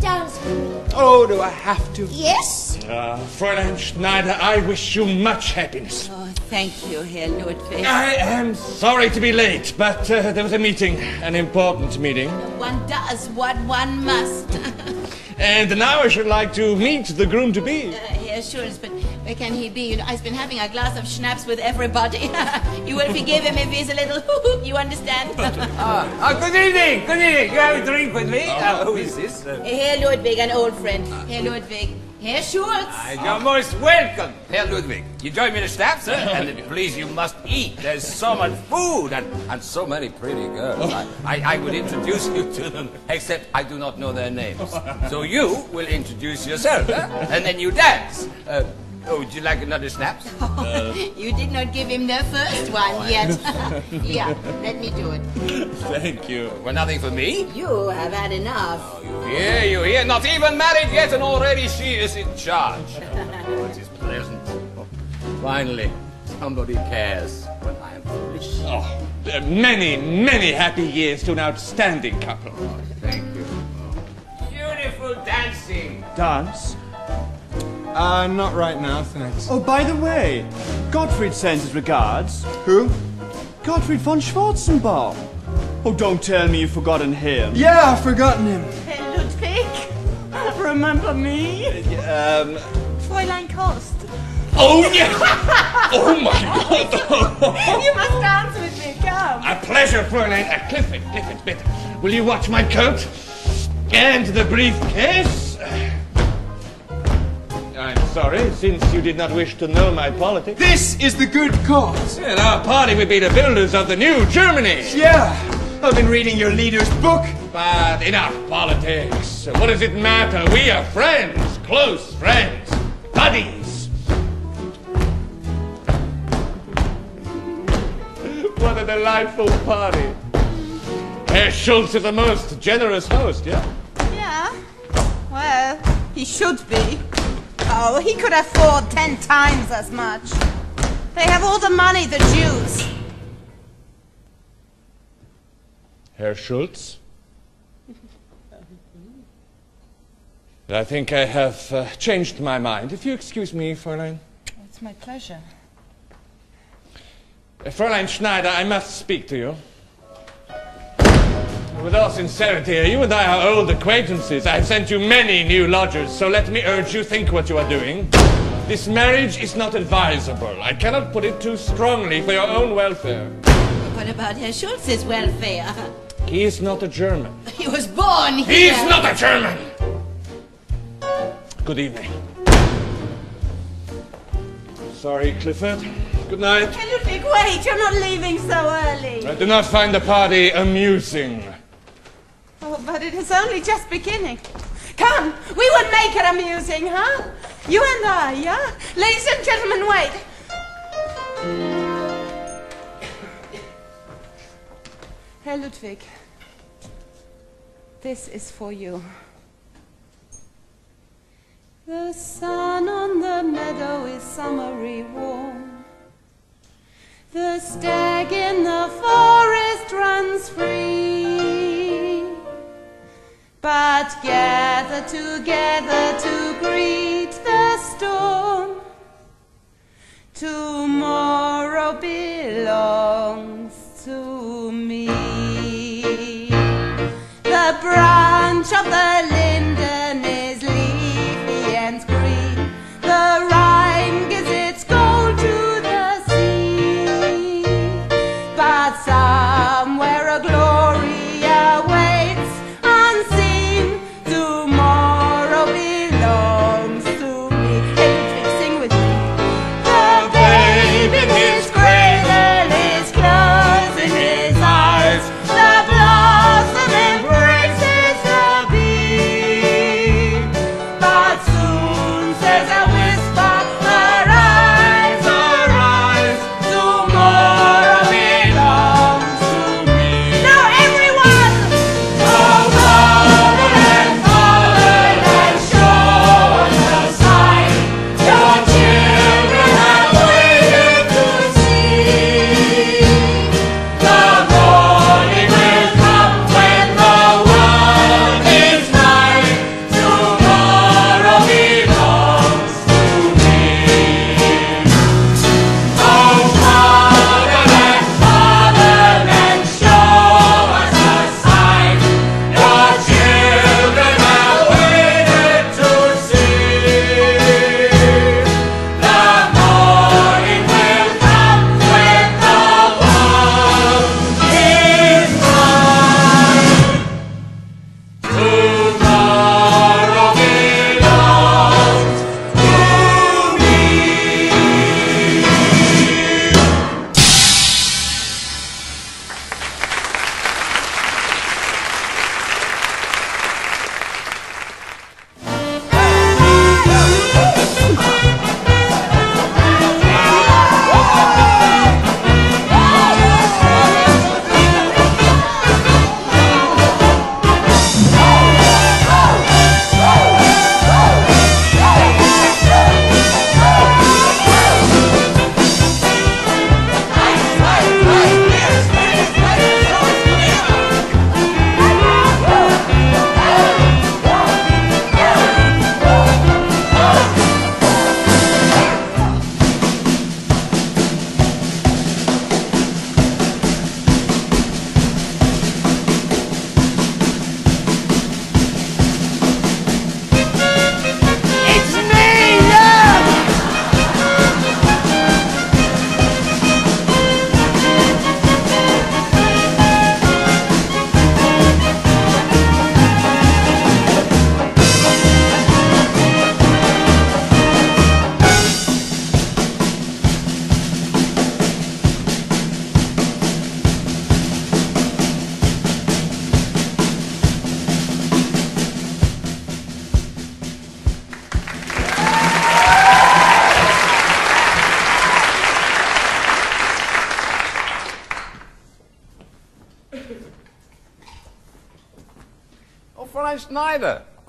Dance with me. Oh, do I have to? Yes? Uh, Fräulein Schneider, I wish you much happiness. Oh, thank you, Herr Ludwig. I am sorry to be late, but uh, there was a meeting, an important meeting. One does what one must. <laughs> And now I should like to meet the groom to be. Uh, Herr Schultz, but where can he be? You know, I've been having a glass of schnapps with everybody. <laughs> you will forgive him if he's a little <laughs> you understand? Ah, ah, good evening, good evening. You have a drink with me? Uh, who is this? Uh, Herr Ludwig, an old friend. Herr Ludwig. Herr Schultz. you're most welcome. Herr Ludwig, you join me to schnapps, sir? <laughs> and please, you must eat. There's so much food and, and so many pretty girls. I, I, I would introduce you to them, except I do not know their names. So you will introduce yourself, huh? and then you dance. Uh, oh, would you like another schnapps? <laughs> you did not give him the first one yet. <laughs> yeah, let me do it. Thank you. Well, nothing for me? You have had enough. Oh, Here, you hear? Not even married yet, and already she is in charge. <laughs> Oh, it is pleasant. Oh, finally, somebody cares when I am foolish. Oh, many, many happy years to an outstanding couple. Oh, thank you. Beautiful dancing. Dance? Uh, not right now, thanks. Oh, by the way, Gottfried sends his regards. Who? Gottfried von Schwarzenbach. Oh, don't tell me you've forgotten him. Yeah, I've forgotten him. Herr Ludwig. <laughs> Remember me? Um, Fräulein Kost. Oh, yeah! oh, my God! <laughs> you must dance with me. Come. A pleasure, Fräulein. Uh, Clifford, Clifford, bitte. Will you watch my coat? And the briefcase? I'm sorry, since you did not wish to know my politics. This is the good cause. At our party, we be the builders of the new Germany. Yeah, I've been reading your leader's book. But enough politics. What does it matter? We are friends, close friends, buddies. <laughs> What a delightful party. Herr Schultz is the most generous host, yeah? Yeah. Well, he should be. Oh, he could afford ten times as much. They have all the money, the Jews. Herr Schultz? I think I have uh, changed my mind. If you excuse me, Fräulein. It's my pleasure. Uh, Fräulein Schneider, I must speak to you. With all sincerity, you and I are old acquaintances. I've sent you many new lodgers, so let me urge you think what you are doing. This marriage is not advisable. I cannot put it too strongly for your own welfare. What about Herr Schultz's welfare? <laughs> He is not a German. He was born here. He is not a German! Good evening. Sorry, Clifford. Good night. Can Ludwig, wait, you're not leaving so early. I do not find the party amusing. Oh, but it is only just beginning. Come, we will make it amusing, huh? You and I, yeah? Ladies and gentlemen, wait. Herr Ludwig, this is for you. The sun on the meadow is summery warm. The stag in the forest runs free. But gather together to greet the storm. Tomorrow belongs to me. The branch of the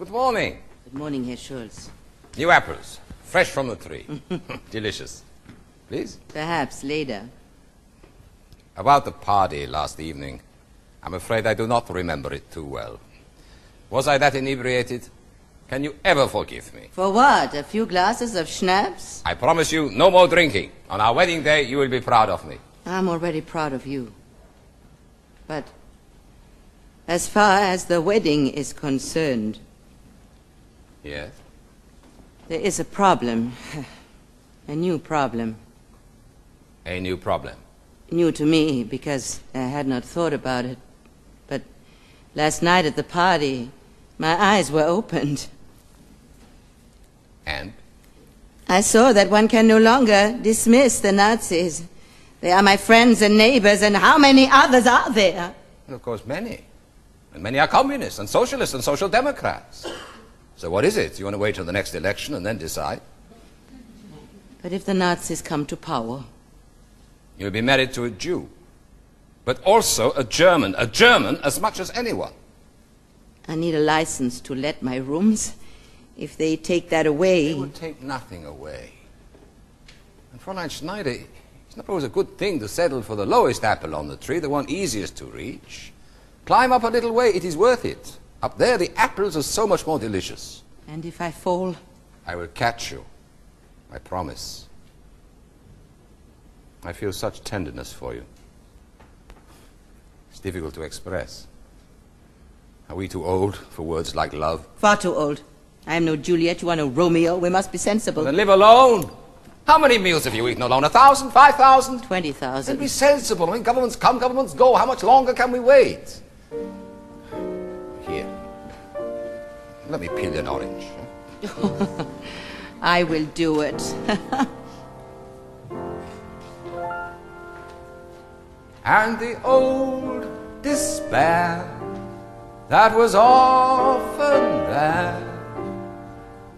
Good morning. Good morning, Herr Schultz. New apples, fresh from the tree. <laughs> Delicious. Please? Perhaps later. About the party last evening, I'm afraid I do not remember it too well. Was I that inebriated? Can you ever forgive me? For what? A few glasses of schnapps? I promise you no more drinking. On our wedding day, you will be proud of me. I'm already proud of you. But as far as the wedding is concerned, Yes? there is a problem. <laughs> A new problem. A new problem. New to me because I had not thought about it. But last night at the party, my eyes were opened. And? I saw that one can no longer dismiss the Nazis. They are my friends and neighbors, and how many others are there? And of course, many. And many are communists and socialists and social democrats. So what is it? You want to wait till the next election and then decide? But if the Nazis come to power, You'll be married to a Jew. But also a German. A German as much as anyone. I need a license to let my rooms. If they take that away. They will take nothing away. And Fräulein Schneider, it's not always a good thing to settle for the lowest apple on the tree, the one easiest to reach. Climb up a little way, it is worth it. Up there, the apples are so much more delicious. And if I fall? I will catch you. I promise. I feel such tenderness for you. It's difficult to express. Are we too old for words like love? Far too old. I am no Juliet, you are no Romeo. We must be sensible. Then live alone. How many meals have you eaten alone? A thousand? Five thousand? Twenty thousand. Then be sensible. I mean, governments come, governments go. How much longer can we wait? Let me peel you an orange. <laughs> I will do it. <laughs> and the old despair that was often there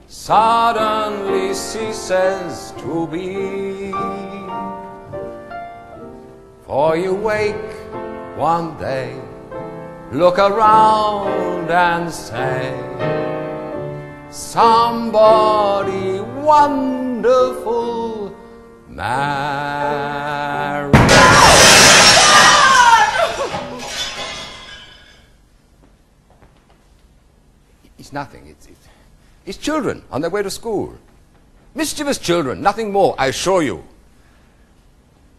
suddenly ceases to be. For you wake one day, look around and say, Somebody wonderful married. It's nothing. It's, it's, it's children on their way to school. Mischievous children, nothing more, I assure you.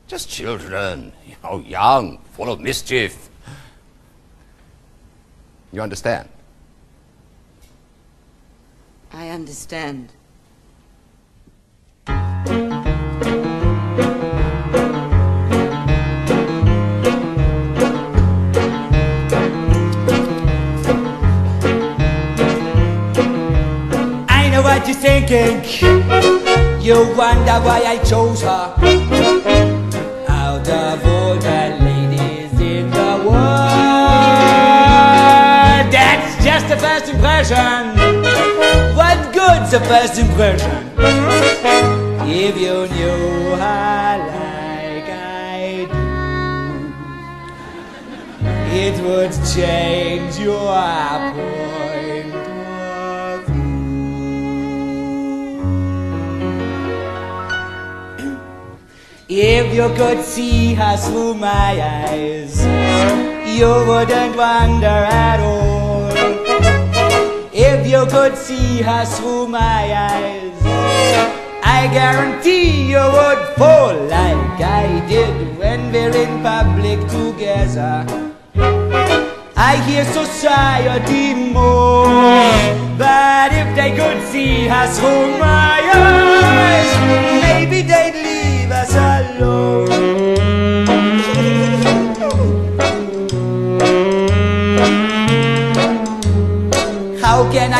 Just children, you know, young, full of mischief. You understand? I understand. I know what you're thinking. You wonder why I chose her. Out of all the ladies in the world, that's just the first impression. Good's a first impression? If you knew her like I do, it would change your point of view. If you could see her through my eyes, you wouldn't wonder at all. You could see her through my eyes, I guarantee you would fall like I did when we're in public together. I hear society more, but if they could see her through my eyes, maybe they'd leave us alone.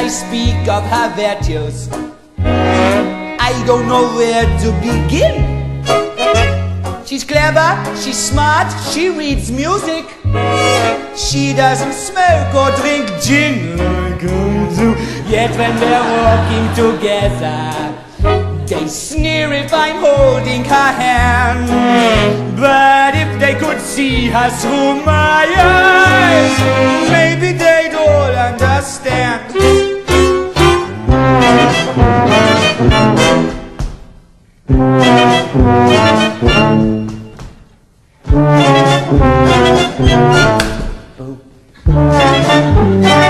I speak of her virtues? I don't know where to begin. She's clever, she's smart, she reads music. She doesn't smoke or drink gin like I do. Yet when we're walking together, they sneer if I'm holding her hand. But if they could see her through my eyes, maybe they'd all understand. Meine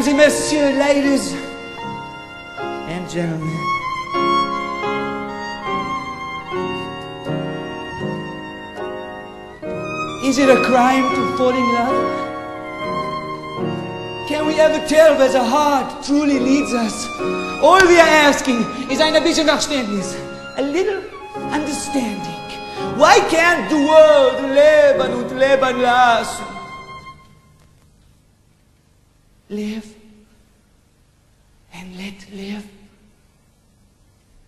Mesdames et Messieurs, Ladies and Gentlemen. Is it a crime to fall in love? Can we ever tell where the heart truly leads us? All we are asking is ein bisschen Verständnis, a little understanding. Why can't the world leben und leben lassen? Live and let live.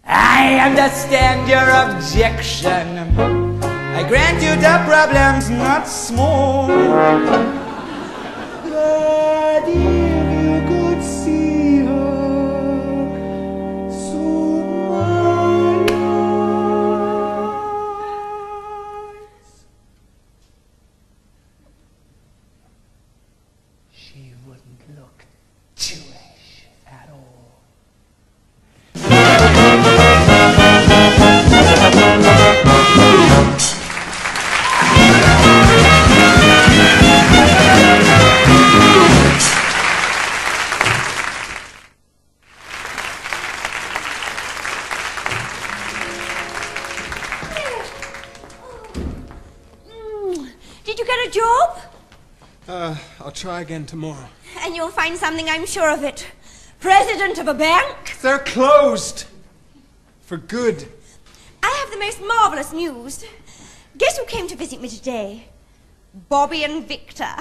I understand your objection. I grant you the problem's not small. Again tomorrow. And you'll find something, I'm sure of it. President of a bank? They're closed. For good. I have the most marvelous news. Guess who came to visit me today? Bobby and Victor.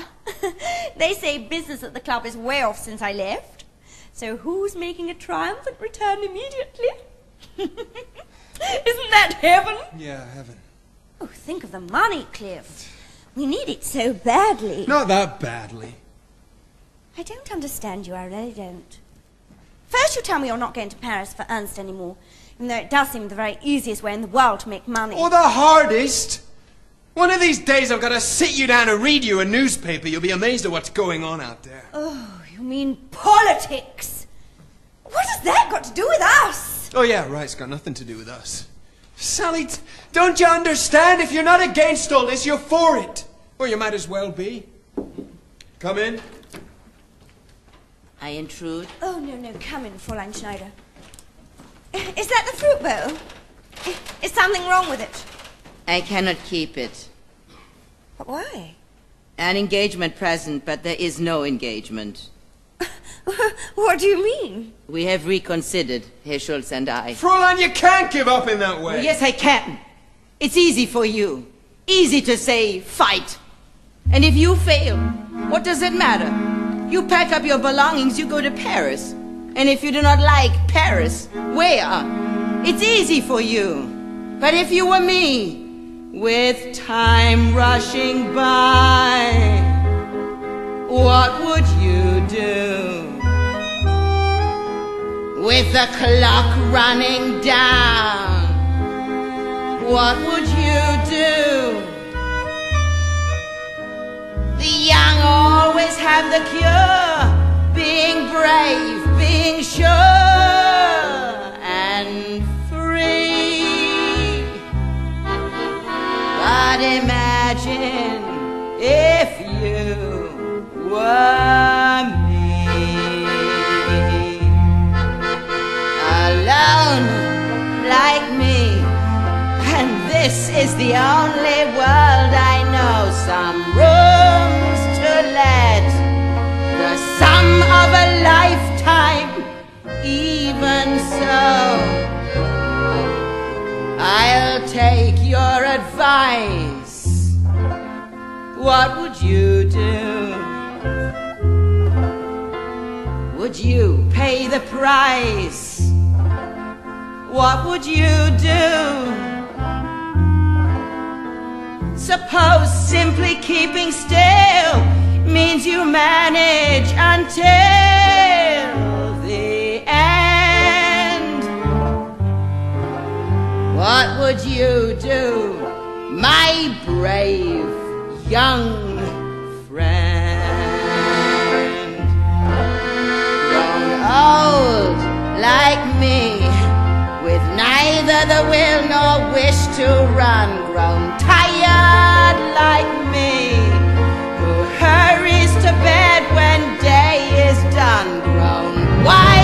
<laughs> they say business at the club is way off since I left. So who's making a triumphant return immediately? <laughs> Isn't that heaven? Yeah, heaven. Oh, think of the money, Cliff. We need it so badly. Not that badly. I don't understand you, I really don't. First, you tell me you're not going to Paris for Ernst anymore, even though it does seem the very easiest way in the world to make money. Or the hardest. One of these days I've got to sit you down and read you a newspaper. You'll be amazed at what's going on out there. Oh, you mean politics? What has that got to do with us? Oh, yeah, right. It's got nothing to do with us. Sally, don't you understand? If you're not against all this, you're for it. Or you might as well be. Come in. I intrude. Oh, no, no, come in, Fräulein Schneider. Is that the fruit bowl? Is something wrong with it? I cannot keep it. But why? An engagement present, but there is no engagement. <laughs> What do you mean? We have reconsidered, Herr Schultz and I. Fräulein, you can't give up in that way. Well, yes, I can. It's easy for you. Easy to say, fight. And if you fail, what does it matter? You pack up your belongings, you go to Paris. And if you do not like Paris, where? It's easy for you. But if you were me, with time rushing by, what would you do? With the clock running down, what would you do? The young always have the cure, being brave, being sure and free. But imagine if you were me, alone like me. And this is the only world What would you do? Would you pay the price? What would you do? Suppose simply keeping still means you manage until the end. What would you do, my brave young friend. Grown old like me, with neither the will nor wish to run, grown tired like me, who hurries to bed when day is done, grown wild.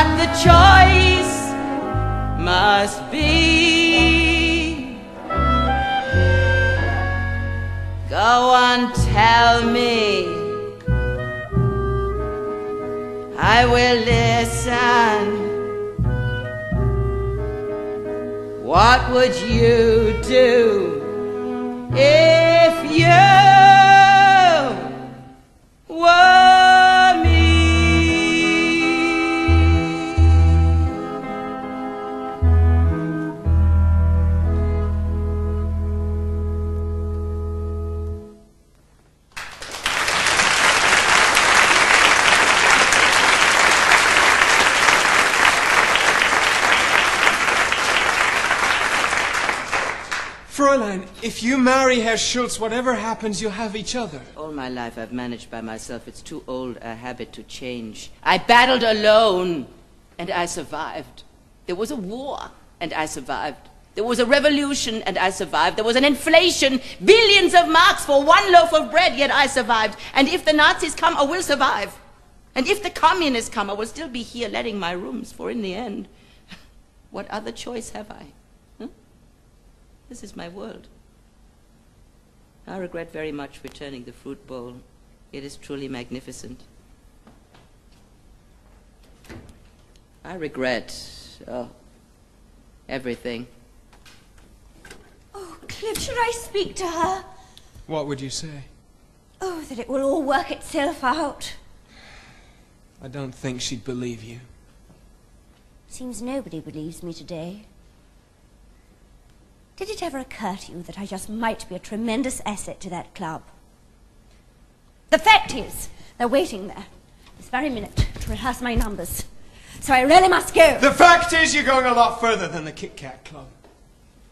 What the choice must be. Go on, tell me. I will listen. What would you do if you marry Herr Schultz, whatever happens, you'll have each other. All my life I've managed by myself. It's too old a habit to change. I battled alone, and I survived. There was a war, and I survived. There was a revolution, and I survived. There was an inflation, billions of marks for one loaf of bread, yet I survived. And if the Nazis come, I will survive. And if the communists come, I will still be here letting my rooms, for in the end, <laughs> what other choice have I? Huh? This is my world. I regret very much returning the fruit bowl. It is truly magnificent. I regret oh, everything. Oh, Cliff, should I speak to her? What would you say? Oh, that it will all work itself out. I don't think she'd believe you. Seems nobody believes me today. Did it ever occur to you that I just might be a tremendous asset to that club? The fact is, they're waiting there, this very minute, to rehearse my numbers. So I really must go. The fact is, you're going a lot further than the Kit Kat Club.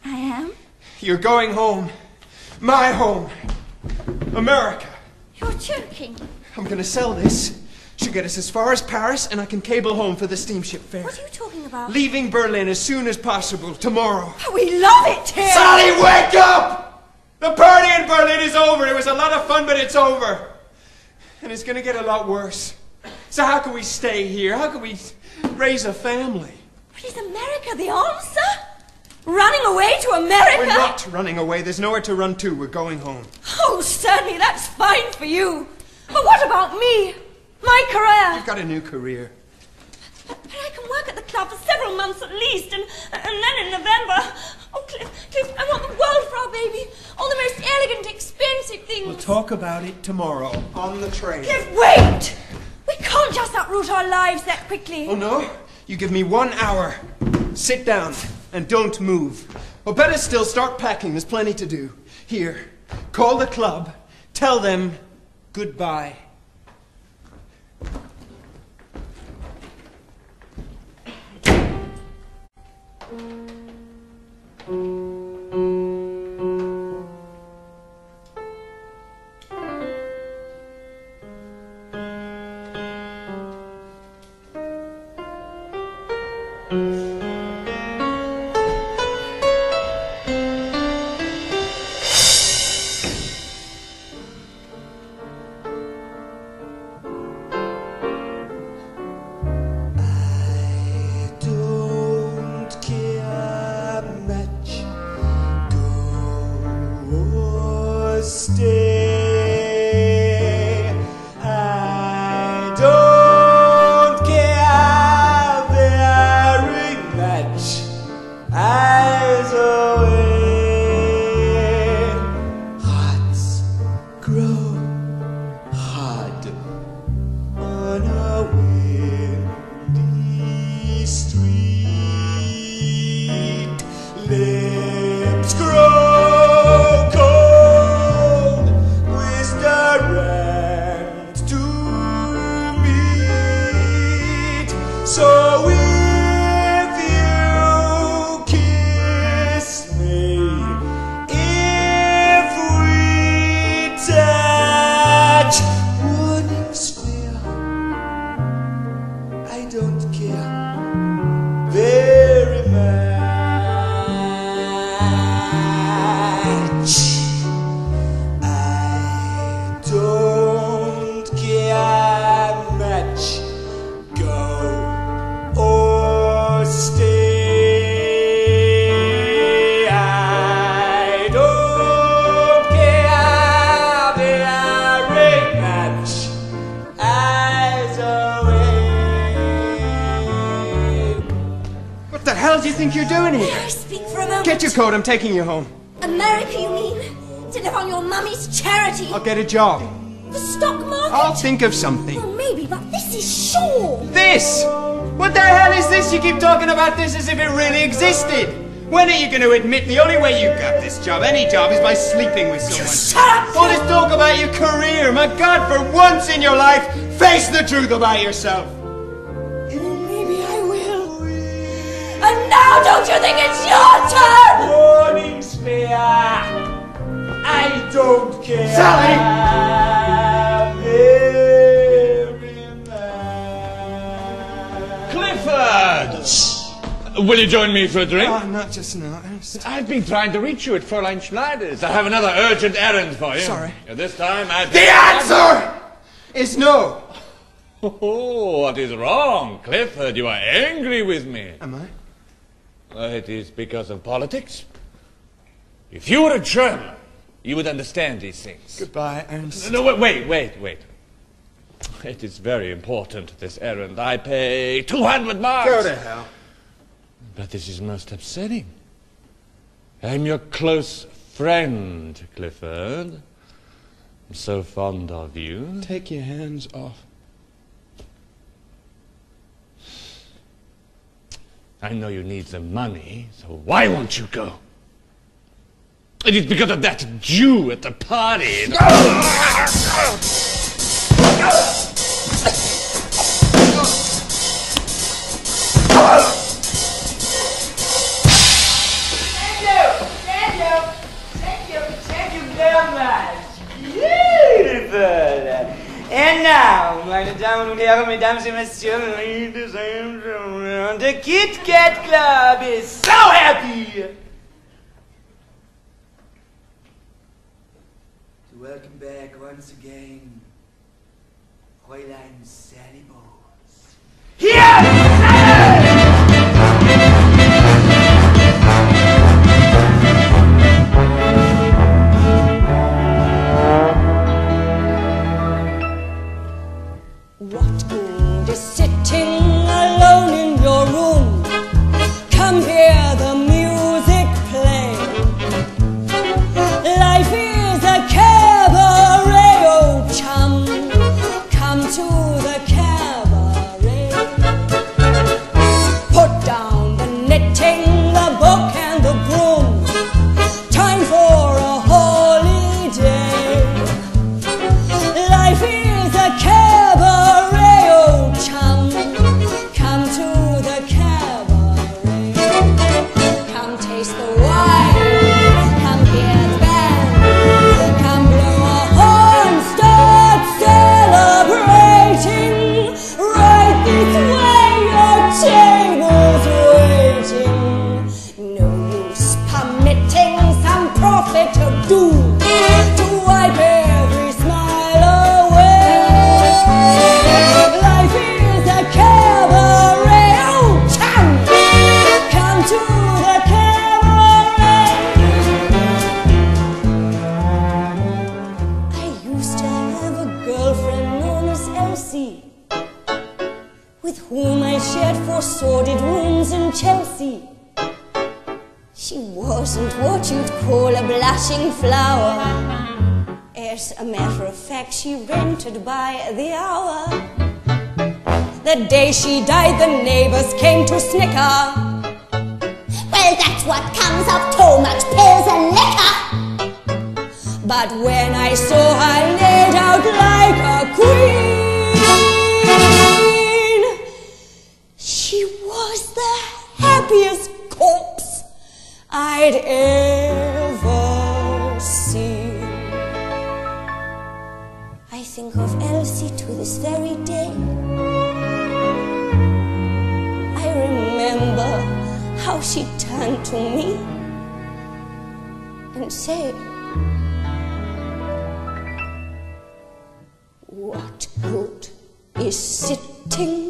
I am? You're going home. My home. America. You're joking. I'm gonna sell this. Should get us as far as Paris, and I can cable home for the steamship fare. What are you talking about? Leaving Berlin as soon as possible, tomorrow. Oh, we love it here! Sally, wake up! The party in Berlin is over. It was a lot of fun, but it's over. And it's gonna get a lot worse. So how can we stay here? How can we raise a family? But is America the answer? Running away to America? We're not running away. There's nowhere to run to. We're going home. Oh, certainly, that's fine for you. But what about me? My career? You've got a new career. But I can work at the club for several months at least, and, and then in November... Oh, Cliff, Cliff, I want the world for our baby. All the most elegant, expensive things. We'll talk about it tomorrow on the train. Cliff, wait! We can't just uproot our lives that quickly. Oh, no? You give me one hour. Sit down and don't move. Or better still, start packing. There's plenty to do. Here, call the club. Tell them goodbye. Thank mm -hmm. you. Think you're doing May here? I speak for a moment? Get your coat, I'm taking you home. America, you mean? To live on your mummy's charity? I'll get a job. The stock market? I'll think of something. Well, maybe, but this is sure. This! What the hell is this? You keep talking about this as if it really existed. When are you going to admit the only way you got this job, any job, is by sleeping with someone? shut up! All this talk about your career. My God, for once in your life, face the truth about yourself. Now don't you think it's your turn? Warning, Spear! I don't care. Sally! Clifford! Will you join me for a drink? Oh, not just now. Ernst. I've been trying to reach you at Fräulein Schneider's. I have another urgent errand for you. Sorry. This time I... The answer is no. Oh, what is wrong, Clifford? You are angry with me. Am I? It is because of politics. If you were a German, you would understand these things. Goodbye, Ernst. No, wait, wait, wait, wait. It is very important, this errand. I pay 200 marks. Go to hell. But this is most upsetting. I'm your close friend, Clifford. I'm so fond of you. Take your hands off. I know you need the money, so why won't you go? It is because of that Jew at the party. <laughs> And now, meine Damen und Herren, Mesdames et Messieurs, ladies and gentlemen, the Kit Kat Club is so happy! To welcome back once again, Fräulein Sally Bowles. Here! What rented by the hour. The day she died, the neighbors came to snicker. Well, that's what comes of too much pills and liquor. But when I saw her laid out like a queen, she was the happiest corpse I'd ever think of Elsie to this very day. I remember how she turned to me and said, What good is sitting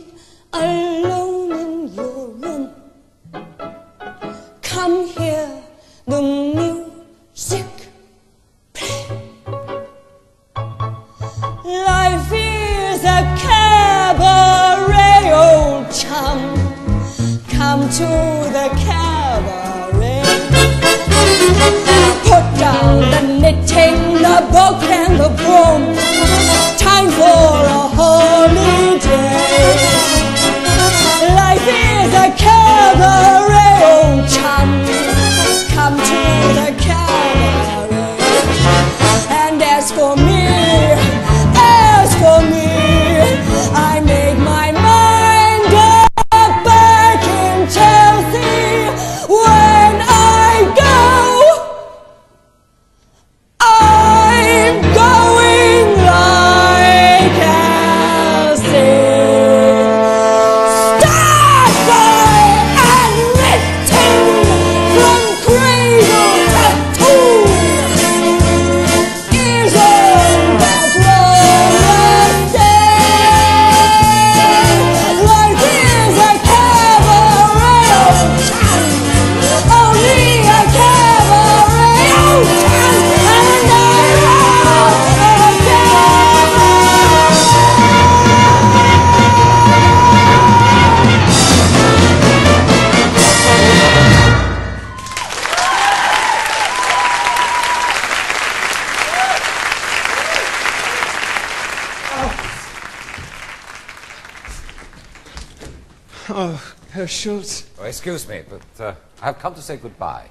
Oh, Schultz. Oh, excuse me, but uh, I've come to say goodbye.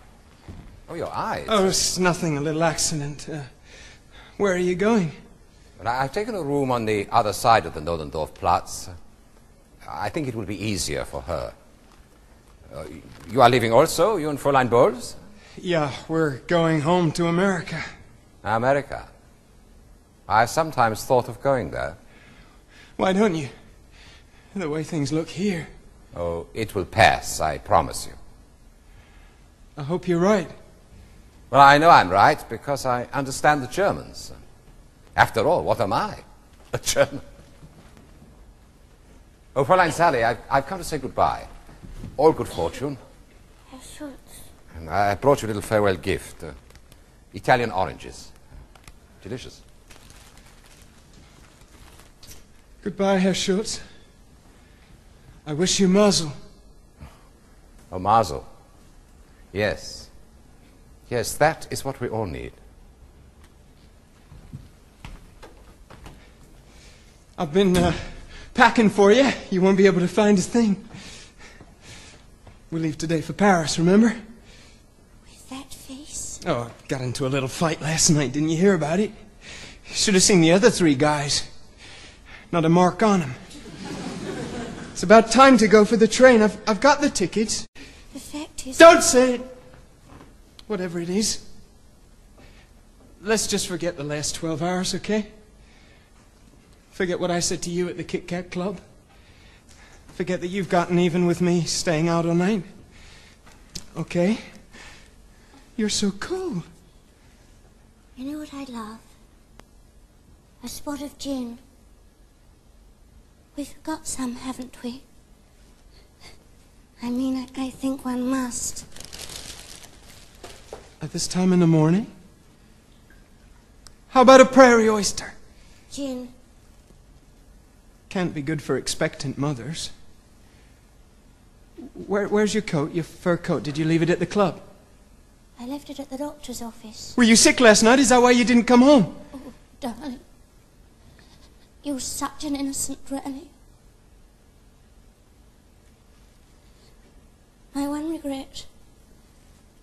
Oh, your eyes. Oh, it's nothing, a little accident. Uh, where are you going? Well, I've taken a room on the other side of the Nollendorf Platz. I think it will be easier for her. Uh, you are leaving also, you and Fräulein Bowles? Yeah, we're going home to America. America. I've sometimes thought of going there. Why don't you? The way things look here. Oh, it will pass, I promise you. I hope you're right. Well, I know I'm right because I understand the Germans. After all, what am I? <laughs> A German. Oh, Fräulein Sally, I've, I've come to say goodbye. All good fortune. Herr Schultz. And I brought you a little farewell gift. Uh, Italian oranges. Delicious. Goodbye, Herr Schultz. I wish you muzzle. Oh, mazel. Yes. Yes, that is what we all need. I've been uh, packing for you. You won't be able to find a thing. We leave today for Paris, remember? With that face? Oh, I got into a little fight last night. Didn't you hear about it? You should have seen the other three guys. Not a mark on them. It's about time to go for the train. I've, I've got the tickets. The fact is. Don't say it! Whatever it is. Let's just forget the last 12 hours, okay? Forget what I said to you at the Kit Kat Club. Forget that you've gotten even with me staying out all night. Okay? You're so cool. You know what I'd love? A spot of gin. We've got some, haven't we? I mean, I, I think one must. At this time in the morning? How about a prairie oyster? Gin. Can't be good for expectant mothers. Where, where's your coat, your fur coat? Did you leave it at the club? I left it at the doctor's office. Were you sick last night? Is that why you didn't come home? Oh, darling. You're such an innocent granny. My one regret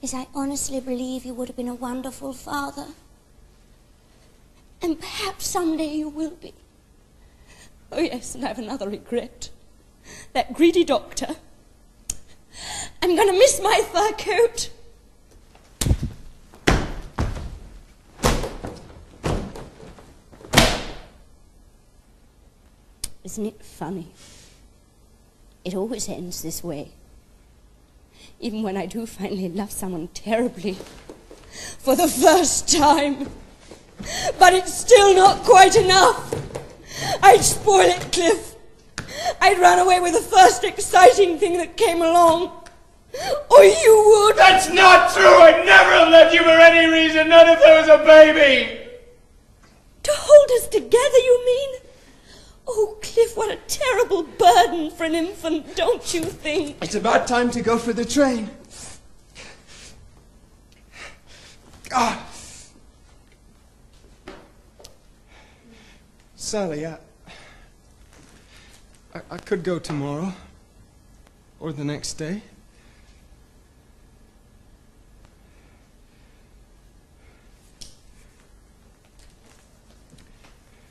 is I honestly believe you would have been a wonderful father. And perhaps someday you will be. Oh, yes, and I have another regret. That greedy doctor. I'm going to miss my fur coat. Isn't it funny? It always ends this way. Even when I do finally love someone terribly. For the first time. But it's still not quite enough. I'd spoil it, Cliff. I'd run away with the first exciting thing that came along. Or you would. That's not true! I'd never left you for any reason, not if there was a baby! To hold us together, you mean? Oh, Cliff, what a terrible burden for an infant, don't you think? It's about time to go for the train. Ah. Sally, I, I, I could go tomorrow. Or the next day.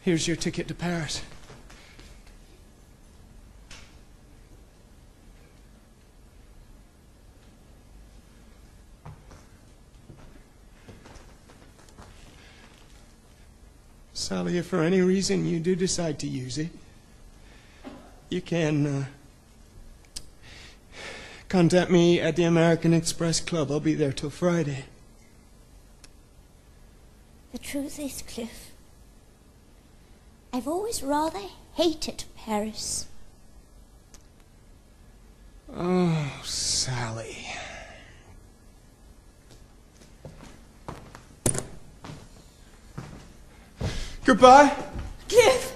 Here's your ticket to Paris. Sally, if for any reason you do decide to use it, you can uh, contact me at the American Express Club. I'll be there till Friday. The truth is, Cliff, I've always rather hated Paris. Oh, Sally. Goodbye. Cliff!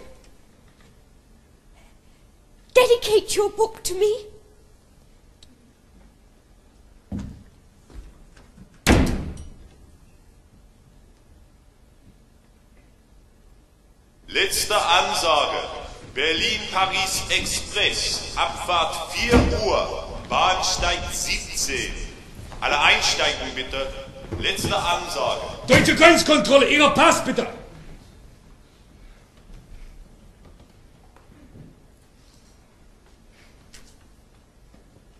Dedicate your book to me. Letzte Ansage. Berlin-Paris Express. Abfahrt 4 Uhr. Bahnsteig 17. Alle einsteigen bitte. Letzte Ansage. Deutsche Grenzkontrolle, Ihrer Pass bitte!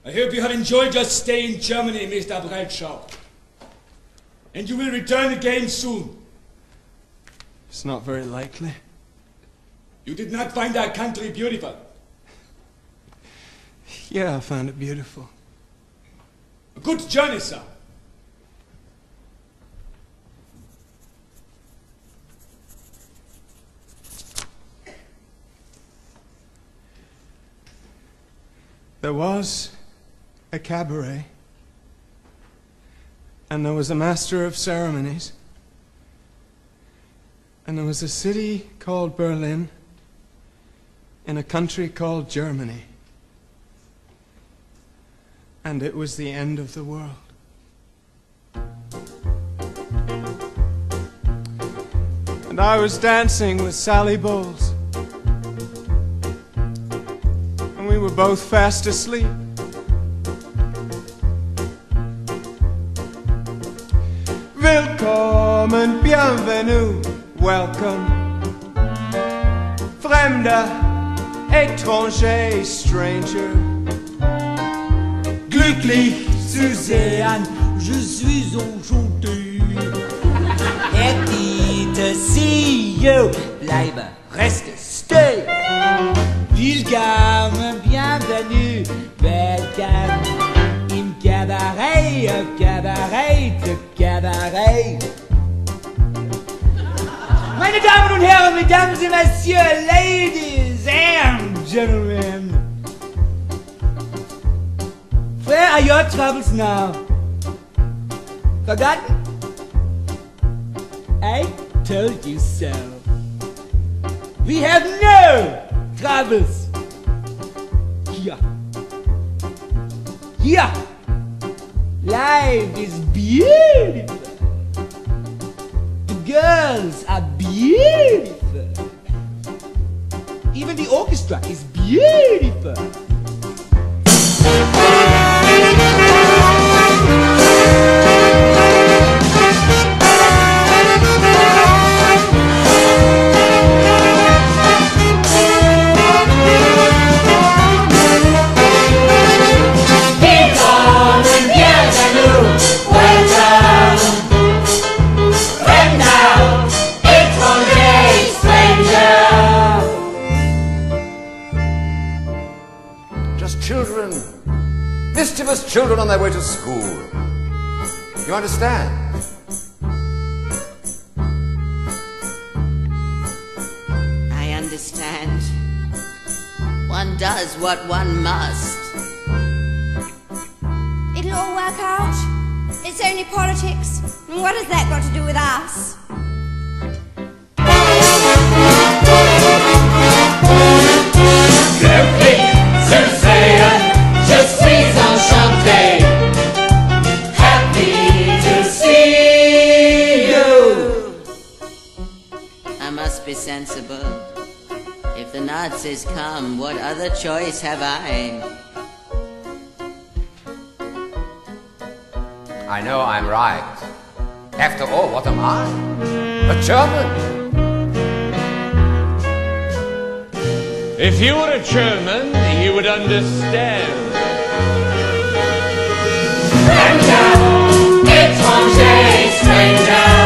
I hope you have enjoyed your stay in Germany, Mr. Bradshaw. And you will return again soon. It's not very likely. You did not find our country beautiful. Yeah, I found it beautiful. A good journey, sir. There was a cabaret, and there was a master of ceremonies, and there was a city called Berlin in a country called Germany. And it was the end of the world. And I was dancing with Sally Bowles. And we were both fast asleep. Willkommen, bienvenue, welcome. Fremder, étranger, stranger. Glücklich zu sehen, je suis enchanté. Happy to see you. Bleibe, reste, stay. Willkommen, bienvenue, welcome. Cabaret, au Cabaret, Cabaret. Meine Damen und Herren, Mesdames et Messieurs, Ladies and Gentlemen. Where are your troubles now? Forgotten? I told you so. We have no troubles. Here. Here. Life is beautiful. The girls are beautiful. Even the orchestra is beautiful. Children on their way to school. You understand? I understand. One does what one must. It'll all work out. It's only politics. And what has that got to do with us? If the Nazis come, what other choice have I? I know I'm right. After all, what am I? A German. If you were a German, you would understand. It's Roger Stranger.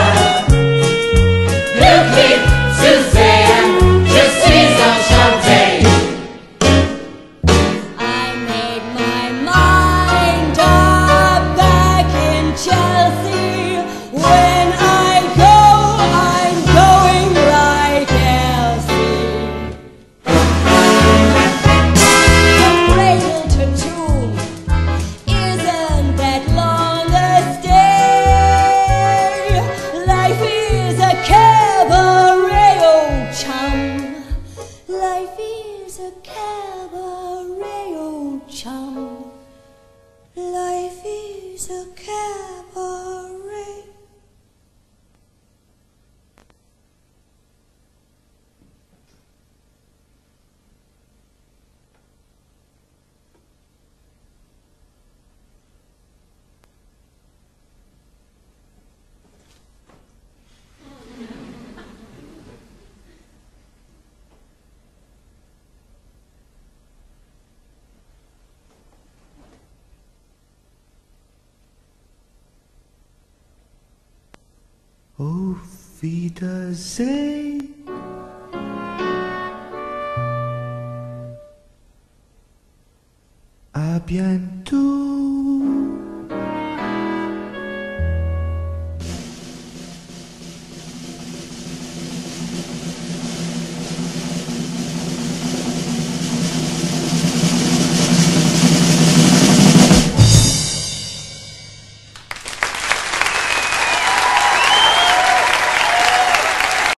to say. À bientôt.